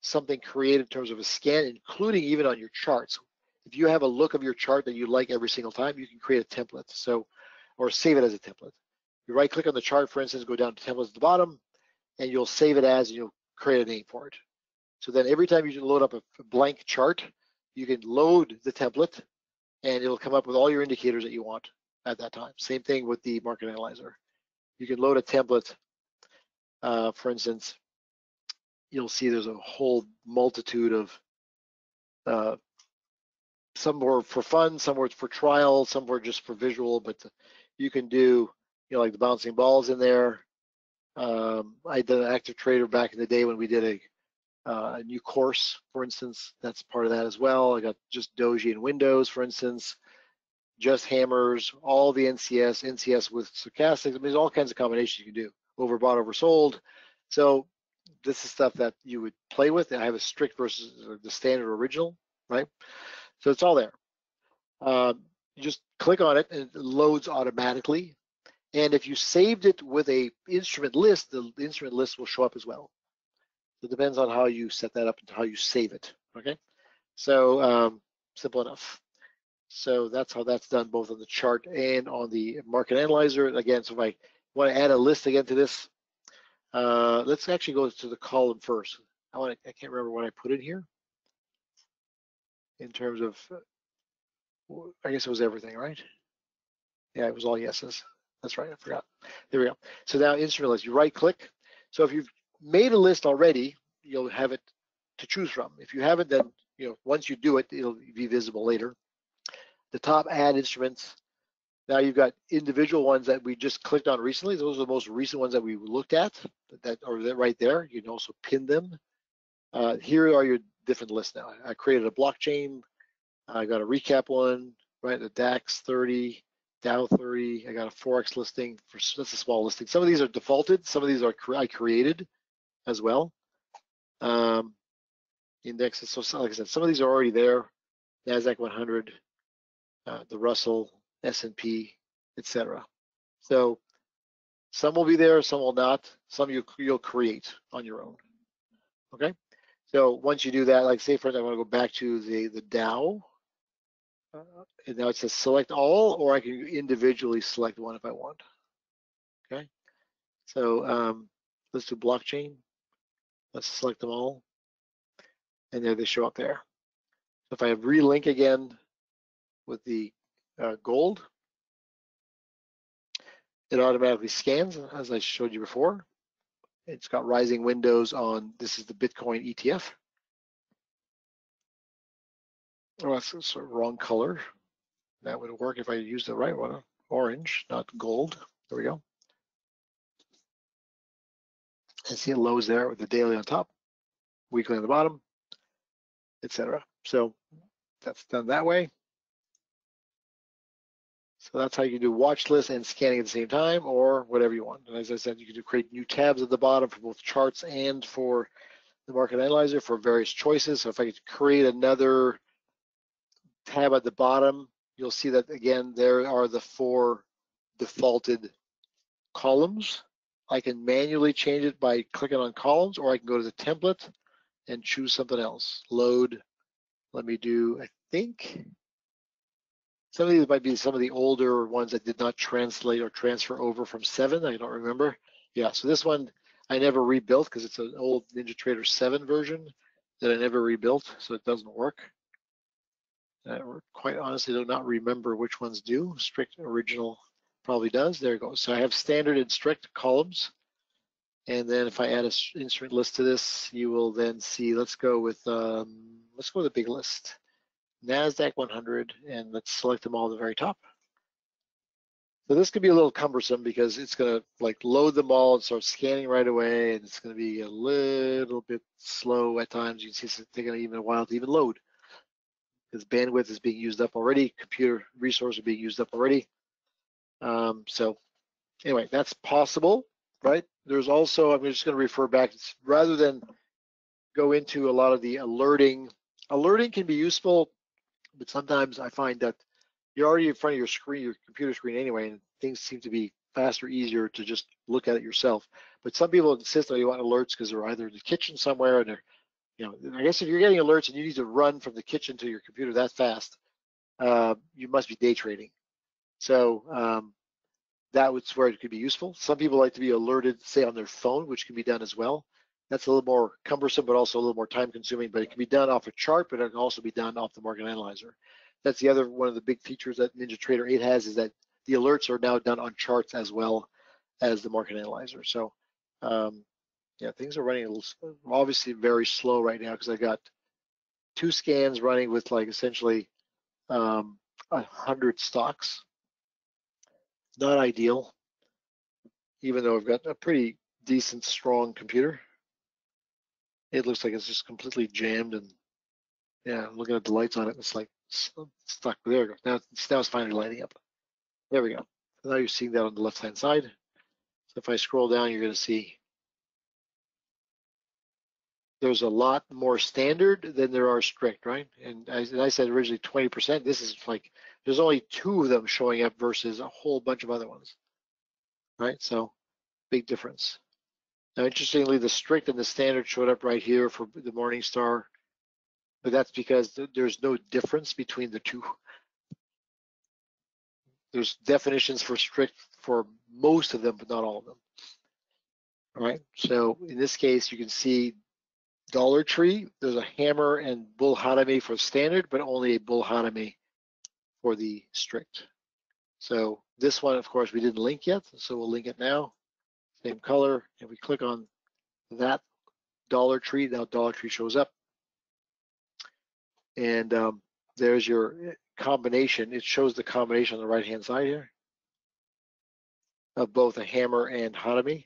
something created in terms of a scan, including even on your charts, if you have a look of your chart that you like every single time, you can create a template. So, or save it as a template. You right click on the chart, for instance, go down to templates at the bottom, and you'll save it as, and you'll create a name for it. So then every time you load up a blank chart, you can load the template and it'll come up with all your indicators that you want at that time. Same thing with the market analyzer. You can load a template. Uh, for instance, you'll see there's a whole multitude of uh, some were for fun, some were for trial, some were just for visual, but you can do, you know, like the bouncing balls in there. Um, I did an active trader back in the day when we did a uh, a new course, for instance, that's part of that as well. I got just Doji and Windows, for instance, just hammers, all the NCS, NCS with stochastics. I mean, there's all kinds of combinations you can do. Overbought, oversold. So this is stuff that you would play with. I have a strict versus the standard original, right? So it's all there. Um, you just click on it and it loads automatically. And if you saved it with a instrument list, the instrument list will show up as well. It depends on how you set that up and how you save it, okay? So um, simple enough. So that's how that's done both on the chart and on the market analyzer. Again, so if I want to add a list again to this, uh, let's actually go to the column first. I want to, I can't remember what I put in here in terms of, I guess it was everything, right? Yeah, it was all yeses. That's right, I forgot. There we go. So now instrument list, you right click. So if you've made a list already, you'll have it to choose from. If you haven't, then you know once you do it, it'll be visible later. The top add instruments. Now you've got individual ones that we just clicked on recently. Those are the most recent ones that we looked at. That are right there. You can also pin them. Uh, here are your different lists now. I created a blockchain. I got a recap one, right? The DAX 30, Dow 30. I got a Forex listing. For, that's a small listing. Some of these are defaulted. Some of these are I created as well. Um, indexes, so like I said, some of these are already there. NASDAQ 100, uh, the Russell, S&P, etc. So some will be there, some will not. Some you, you'll create on your own. Okay. So once you do that, like say for instance, I want to go back to the the Dow. Uh, and now it says select all, or I can individually select one if I want. Okay. So um, let's do blockchain. Let's select them all. And there they show up there. So if I have relink again with the uh, gold, it automatically scans as I showed you before. It's got rising windows on, this is the Bitcoin ETF. Oh, that's the wrong color. That would work if I used the right one, orange, not gold. There we go and see it lows there with the daily on top, weekly on the bottom, etc. So that's done that way. So that's how you do watch list and scanning at the same time or whatever you want. And as I said, you can do create new tabs at the bottom for both charts and for the market analyzer for various choices. So if I could create another tab at the bottom, you'll see that again, there are the four defaulted columns I can manually change it by clicking on columns, or I can go to the template and choose something else. Load, let me do, I think, some of these might be some of the older ones that did not translate or transfer over from seven, I don't remember. Yeah, so this one I never rebuilt because it's an old NinjaTrader 7 version that I never rebuilt, so it doesn't work. Uh, quite honestly, do not remember which ones do. Strict original probably does. There it goes. So I have standard and strict columns. And then if I add an instrument list to this, you will then see, let's go with, um, let's go with the big list. NASDAQ 100, and let's select them all at the very top. So this could be a little cumbersome because it's going to like load them all and start scanning right away, and it's going to be a little bit slow at times. You can see it's taking even a while to even load because bandwidth is being used up already, computer resources are being used up already. Um, so anyway, that's possible, right? There's also, I'm just going to refer back, rather than go into a lot of the alerting, alerting can be useful, but sometimes I find that you're already in front of your screen, your computer screen anyway, and things seem to be faster, easier to just look at it yourself. But some people insist that you want alerts because they're either in the kitchen somewhere and they're, you know, I guess if you're getting alerts and you need to run from the kitchen to your computer that fast, uh, you must be day trading. So um, that was where it could be useful. Some people like to be alerted, say on their phone, which can be done as well. That's a little more cumbersome, but also a little more time consuming, but it can be done off a chart, but it can also be done off the market analyzer. That's the other one of the big features that NinjaTrader 8 has is that the alerts are now done on charts as well as the market analyzer. So um, yeah, things are running a little, obviously very slow right now because I got two scans running with like essentially um, a hundred stocks. Not ideal, even though I've got a pretty decent, strong computer. It looks like it's just completely jammed and yeah, I'm looking at the lights on it, it's like stuck. There we go. Now, it's, now it's finally lighting up. There we go. Now you're seeing that on the left-hand side. So if I scroll down, you're going to see there's a lot more standard than there are strict, right? And as I said originally, 20%. This is like there's only two of them showing up versus a whole bunch of other ones, right? So big difference. Now, interestingly, the strict and the standard showed up right here for the Morningstar but that's because th there's no difference between the two. There's definitions for strict for most of them, but not all of them. All right, so in this case, you can see Dollar Tree, there's a hammer and Bull Harami for standard, but only a Bull Harami for the strict. So this one, of course, we didn't link yet, so we'll link it now. Same color, and we click on that Dollar Tree, now Dollar Tree shows up and um, there's your eh, combination. It shows the combination on the right hand side here of both a hammer and Harami.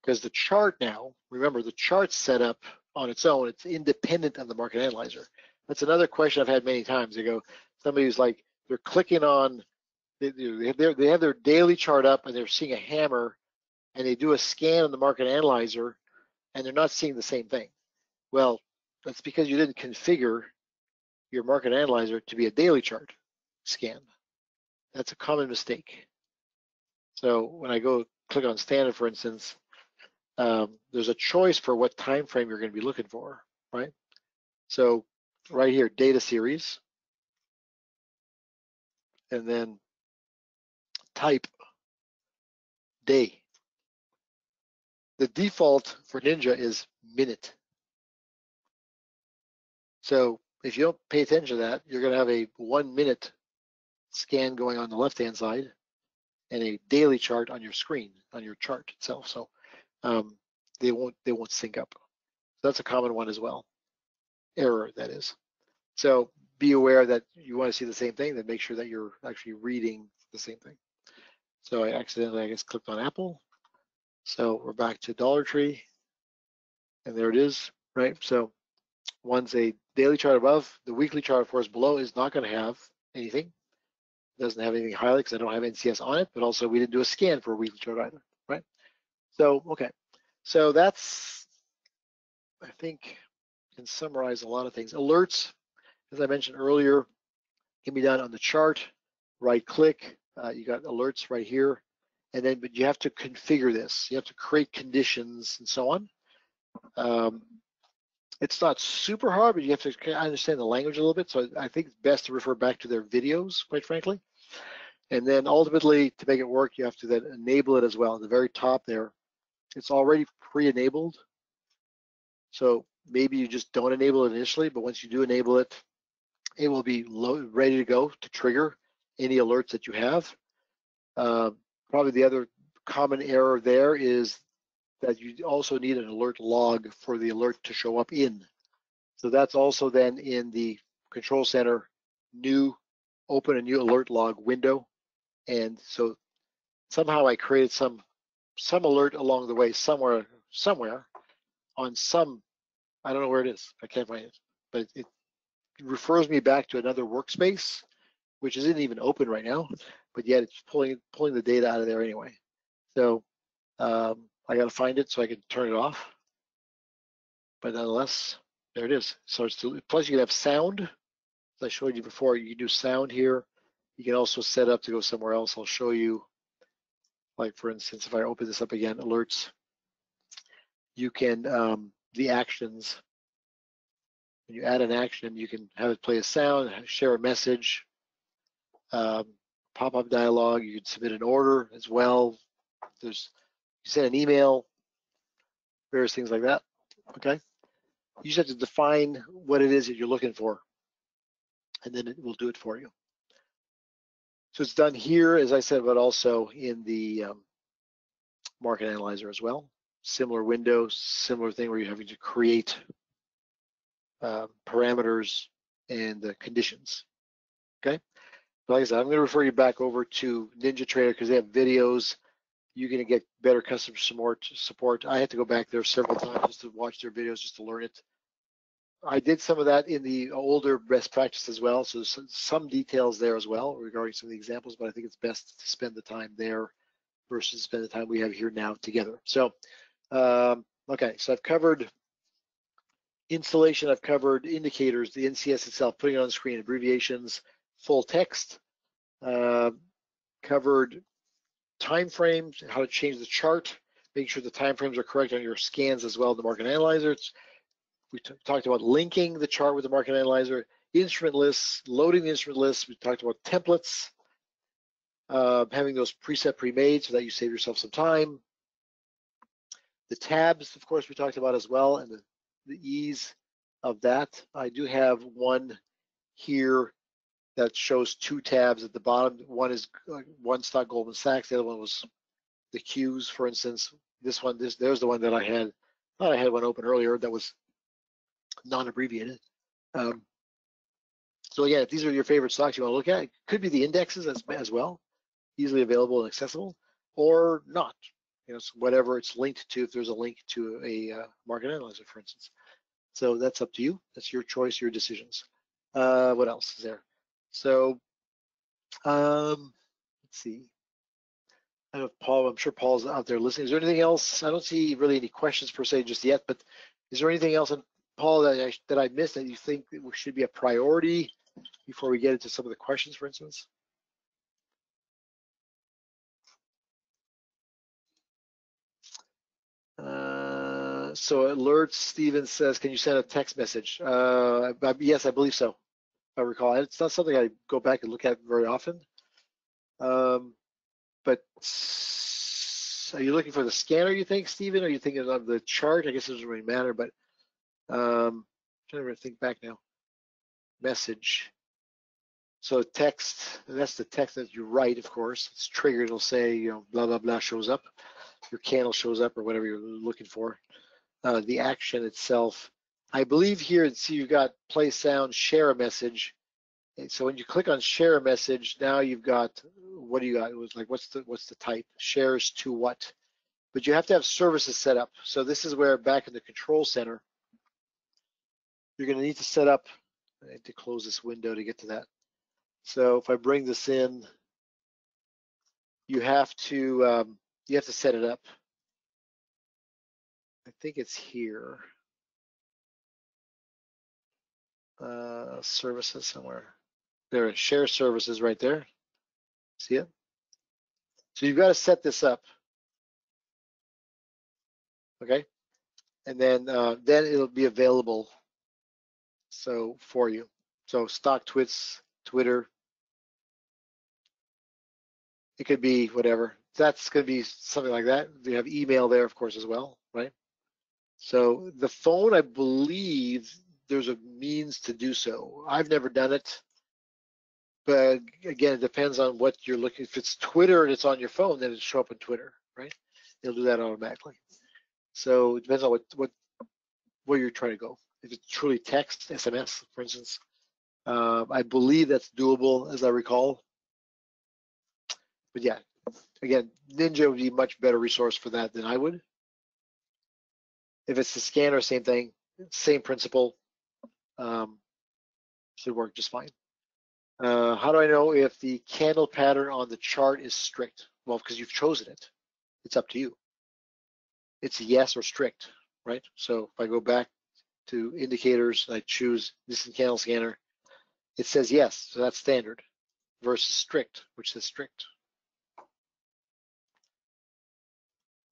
Because the chart now, remember the chart's set up on its own, it's independent of the market analyzer. That's another question I've had many times. They go, somebody who's like, they're clicking on, they, they have their daily chart up and they're seeing a hammer and they do a scan on the market analyzer and they're not seeing the same thing. Well, that's because you didn't configure your market analyzer to be a daily chart scan. That's a common mistake. So when I go click on standard, for instance, um, there's a choice for what time frame you're going to be looking for, right? So right here, data series, and then type day. The default for Ninja is minute. So if you don't pay attention to that, you're going to have a one minute scan going on the left hand side and a daily chart on your screen on your chart itself. So um, they won't they won't sync up. So that's a common one as well. Error that is. So be aware that you want to see the same thing, then make sure that you're actually reading the same thing. So I accidentally, I guess, clicked on Apple. So we're back to Dollar Tree, and there it is, right? So one's a daily chart above. The weekly chart, of course, below is not going to have anything. It doesn't have anything highlighted because I don't have NCS on it, but also we didn't do a scan for a weekly chart either, right? So, okay. So that's, I think, can summarize a lot of things. Alerts, as I mentioned earlier, can be done on the chart, right click, uh, you got alerts right here, and then, but you have to configure this. You have to create conditions and so on. Um, it's not super hard, but you have to understand the language a little bit. So I think it's best to refer back to their videos, quite frankly. And then ultimately, to make it work, you have to then enable it as well. At the very top there, it's already pre-enabled. So maybe you just don't enable it initially, but once you do enable it, it will be ready to go to trigger any alerts that you have. Uh, probably the other common error there is that you also need an alert log for the alert to show up in. So that's also then in the control center new open a new alert log window. And so somehow I created some some alert along the way somewhere somewhere on some I don't know where it is. I can't find it, but it refers me back to another workspace, which isn't even open right now, but yet it's pulling pulling the data out of there anyway. So um, I got to find it so I can turn it off. But nonetheless, there it is. So it's plus you can have sound. As I showed you before, you can do sound here. You can also set up to go somewhere else. I'll show you, like for instance, if I open this up again, alerts, you can, um, the actions, when you add an action, you can have it play a sound, share a message, um, pop-up dialog, you can submit an order as well. There's, you send an email, various things like that, okay? You just have to define what it is that you're looking for, and then it will do it for you. So it's done here, as I said, but also in the um, market analyzer as well. Similar window, similar thing where you're having to create uh, parameters and the conditions. Okay. Like I said, I'm going to refer you back over to NinjaTrader because they have videos. You're going to get better customer support. Support. I had to go back there several times just to watch their videos, just to learn it. I did some of that in the older best practice as well. So some details there as well regarding some of the examples, but I think it's best to spend the time there versus spend the time we have here now together. So, um, okay, so I've covered installation, I've covered indicators, the NCS itself, putting it on the screen, abbreviations, full text, uh, covered time frames, how to change the chart, make sure the time frames are correct on your scans as well, the market analyzer. It's we talked about linking the chart with the market analyzer, instrument lists, loading the instrument lists. We talked about templates, uh, having those preset pre-made so that you save yourself some time. The tabs, of course, we talked about as well, and the, the ease of that. I do have one here that shows two tabs at the bottom. One is one stock Goldman Sachs. The other one was the Qs, for instance. This one, this there's the one that I had. I thought I had one open earlier that was non-abbreviated. Um, so again, if these are your favorite stocks you want to look at, it could be the indexes as, as well, easily available and accessible, or not. You know, so whatever it's linked to, if there's a link to a uh, market analyzer, for instance. So that's up to you. That's your choice, your decisions. Uh, what else is there? So um, let's see. I know Paul, I'm sure Paul's out there listening. Is there anything else? I don't see really any questions per se just yet, but is there anything else Paul, that I, that I missed that you think should be a priority before we get into some of the questions, for instance? Uh, so alerts, Steven says, can you send a text message? Uh, yes, I believe so. I recall. It's not something I go back and look at very often. Um, but are you looking for the scanner, you think, Stephen? Are you thinking of the chart? I guess it doesn't really matter, but um, trying to think back now. Message. So text, that's the text that you write, of course. It's triggered, it'll say, you know, blah, blah, blah shows up. Your candle shows up or whatever you're looking for. Uh, the action itself. I believe here, see you've got play sound, share a message. And so when you click on share a message, now you've got, what do you got? It was like, what's the, what's the type? Shares to what? But you have to have services set up. So this is where back in the control center, you're going to need to set up, I need to close this window to get to that. So if I bring this in, you have to um, you have to set it up. I think it's here. Uh, services somewhere. There, are share services right there. See it? So you've got to set this up. Okay, and then uh, then it'll be available so for you. So StockTwits, Twitter, it could be whatever. That's going to be something like that. You have email there, of course, as well, right? So the phone, I believe there's a means to do so. I've never done it, but again, it depends on what you're looking. If it's Twitter and it's on your phone, then it'll show up on Twitter, right? It'll do that automatically. So it depends on what what where you're trying to go. If it's truly text, SMS, for instance, uh, I believe that's doable, as I recall. But yeah, again, Ninja would be a much better resource for that than I would. If it's the scanner, same thing, same principle, um, should work just fine. Uh, how do I know if the candle pattern on the chart is strict? Well, because you've chosen it. It's up to you. It's yes or strict, right? So if I go back to indicators, I choose this candle scanner, it says yes, so that's standard versus strict, which is strict.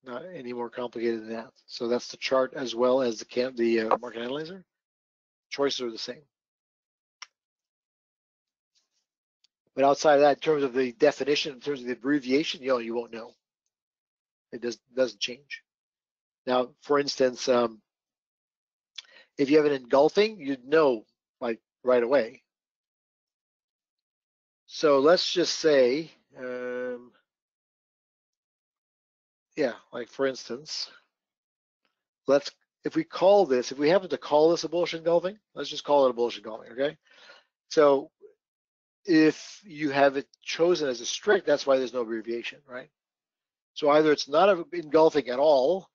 Not any more complicated than that. So that's the chart as well as the the uh, market analyzer. Choices are the same. But outside of that, in terms of the definition, in terms of the abbreviation, you know, you won't know. It does, doesn't change. Now, for instance, um, if you have an engulfing, you'd know like right away. So let's just say, um, yeah, like for instance, let's if we call this, if we happen to call this a bullish engulfing, let's just call it a bullish engulfing, okay? So if you have it chosen as a strict, that's why there's no abbreviation, right? So either it's not a engulfing at all,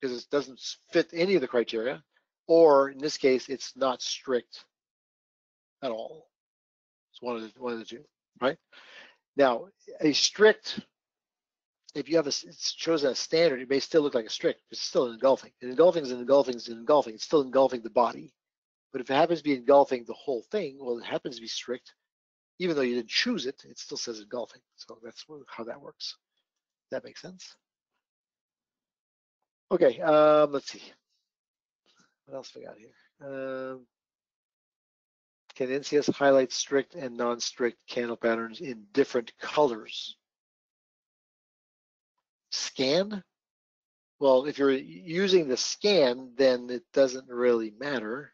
because it doesn't fit any of the criteria, or in this case, it's not strict at all. It's one of the, one of the two, right? Now, a strict if you have a, it's chosen a standard, it may still look like a strict. It's still an engulfing. An engulfing is an engulfing is engulfing. It's still engulfing the body. But if it happens to be engulfing the whole thing, well, it happens to be strict. Even though you didn't choose it, it still says engulfing. So that's how that works. That makes sense. Okay, um, let's see. What else we got here? Um, can NCS highlight strict and non-strict candle patterns in different colors? Scan? Well, if you're using the scan, then it doesn't really matter.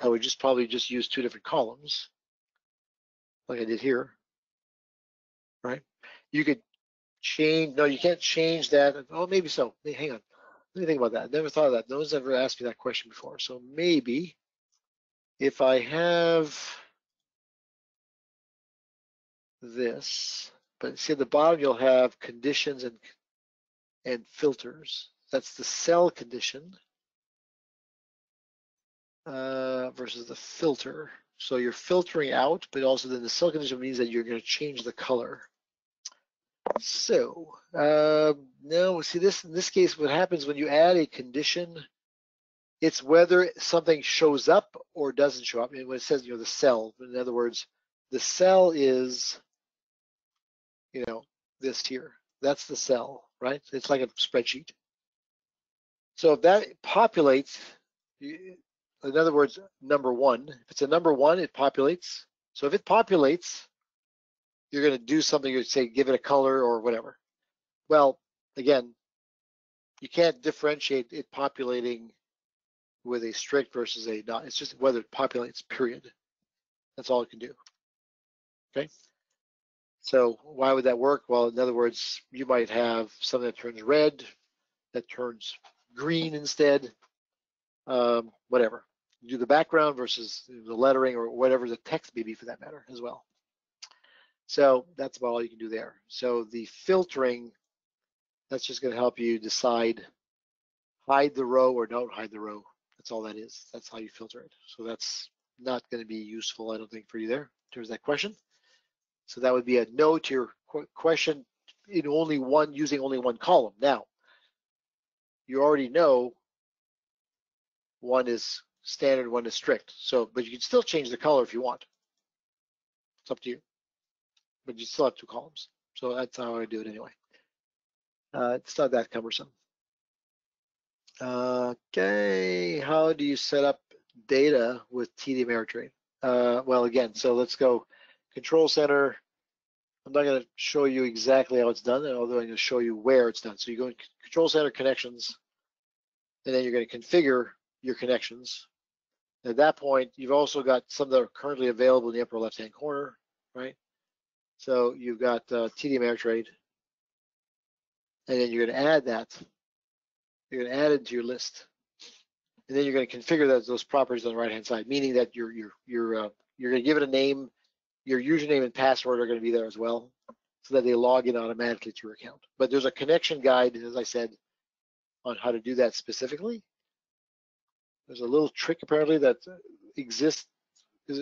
I would just probably just use two different columns, like I did here, right? You could change, no, you can't change that. Oh, maybe so. Hang on. Let me think about that. I never thought of that. No one's ever asked me that question before. So maybe if I have this, but see at the bottom you'll have conditions and and filters. That's the cell condition uh, versus the filter. So you're filtering out, but also then the cell condition means that you're going to change the color. So uh, no, see this in this case, what happens when you add a condition, it's whether something shows up or doesn't show up. I mean, when it says you know the cell, in other words, the cell is you know this here. That's the cell right? It's like a spreadsheet. So if that populates, in other words, number one, if it's a number one, it populates. So if it populates, you're going to do something, you say, give it a color or whatever. Well, again, you can't differentiate it populating with a strict versus a not. It's just whether it populates, period. That's all it can do. Okay. So why would that work? Well, in other words, you might have something that turns red, that turns green instead, um, whatever. You do the background versus the lettering or whatever the text may be for that matter as well. So that's about all you can do there. So the filtering, that's just going to help you decide hide the row or don't hide the row. That's all that is. That's how you filter it. So that's not going to be useful, I don't think, for you there in terms of that question. So that would be a no to your question in only one, using only one column. Now, you already know one is standard, one is strict. So, but you can still change the color if you want. It's up to you. But you still have two columns. So that's how I do it anyway. Uh, it's not that cumbersome. Okay, how do you set up data with TD Ameritrade? Uh, well, again, so let's go Control center, I'm not going to show you exactly how it's done, although I'm going to show you where it's done. So you go in control center connections, and then you're going to configure your connections. At that point, you've also got some that are currently available in the upper left-hand corner, right? So you've got uh, TD Ameritrade, and then you're going to add that. You're going to add it to your list, and then you're going to configure that, those properties on the right-hand side, meaning that you're you're you're uh, you're going to give it a name. Your username and password are going to be there as well, so that they log in automatically to your account. But there's a connection guide, as I said, on how to do that specifically. There's a little trick apparently that exists.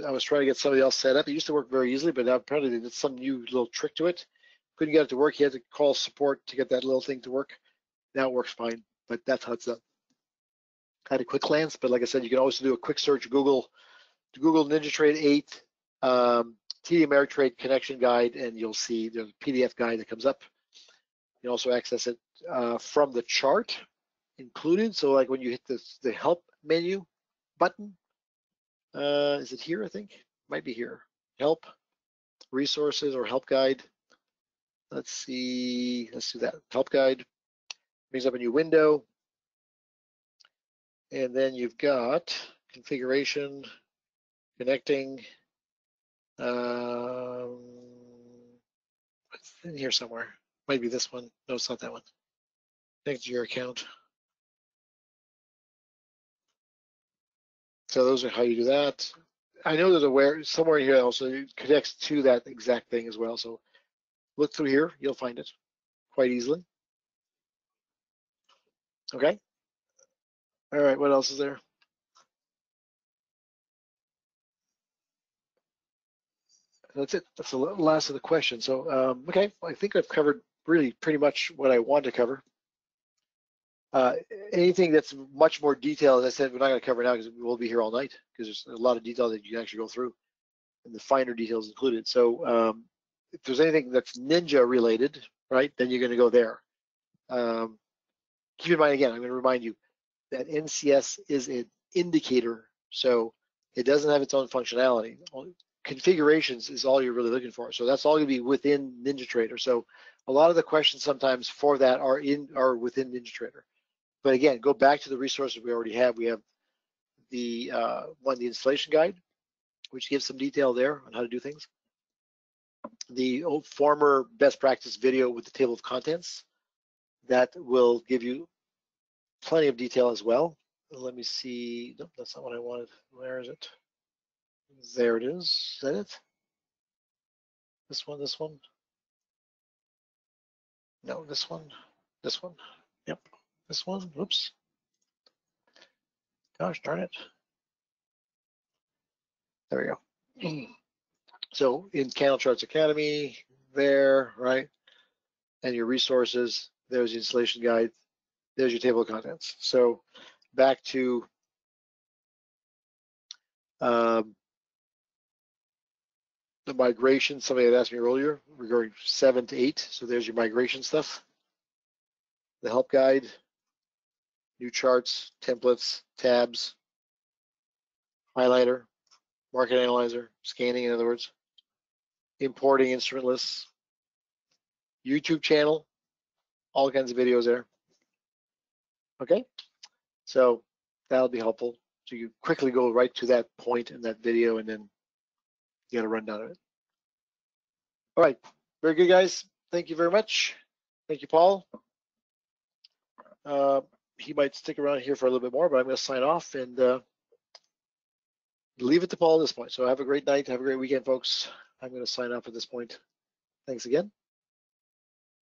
I was trying to get somebody else set up. It used to work very easily, but now apparently there's some new little trick to it. Couldn't get it to work. You had to call support to get that little thing to work. Now it works fine, but that's how it's done. Had a quick glance, but like I said, you can also do a quick search Google, Google NinjaTrader 8 um, TD Ameritrade connection guide, and you'll see the PDF guide that comes up. You can also access it uh, from the chart included. So like when you hit this, the help menu button, uh, is it here? I think might be here. Help, resources or help guide. Let's see, let's do that. Help guide brings up a new window. And then you've got configuration, connecting, um, it's in here somewhere. Might be this one. No, it's not that one. Connect to your account. So those are how you do that. I know there's a where somewhere here also connects to that exact thing as well. So look through here, you'll find it quite easily. Okay. All right, what else is there? That's it. That's the last of the questions. So, um, okay, I think I've covered really pretty much what I want to cover. Uh, anything that's much more detailed, as I said, we're not going to cover now because we'll be here all night because there's a lot of detail that you can actually go through and the finer details included. So um, if there's anything that's Ninja related, right, then you're going to go there. Um, keep in mind, again, I'm going to remind you that NCS is an indicator, so it doesn't have its own functionality. Configurations is all you're really looking for. So that's all going to be within NinjaTrader. So a lot of the questions sometimes for that are in are within NinjaTrader. But again, go back to the resources we already have. We have the uh, one, the installation guide, which gives some detail there on how to do things. The former best practice video with the table of contents that will give you plenty of detail as well. Let me see. Nope, that's not what I wanted. Where is it? There it is. Is that it? This one, this one. No, this one, this one. Yep. This one, oops. Gosh darn it. There we go. So in Candle Charts Academy, there, right? And your resources, there's the installation guide, there's your table of contents. So back to um, the migration, somebody had asked me earlier regarding seven to eight. So there's your migration stuff. The help guide, new charts, templates, tabs, highlighter, market analyzer, scanning in other words, importing instrument lists, YouTube channel, all kinds of videos there. Okay, so that'll be helpful. So you quickly go right to that point in that video and then got a rundown of it. All right, very good guys. Thank you very much. Thank you, Paul. Uh, he might stick around here for a little bit more, but I'm going to sign off and uh, leave it to Paul at this point. So have a great night. Have a great weekend, folks. I'm going to sign off at this point. Thanks again.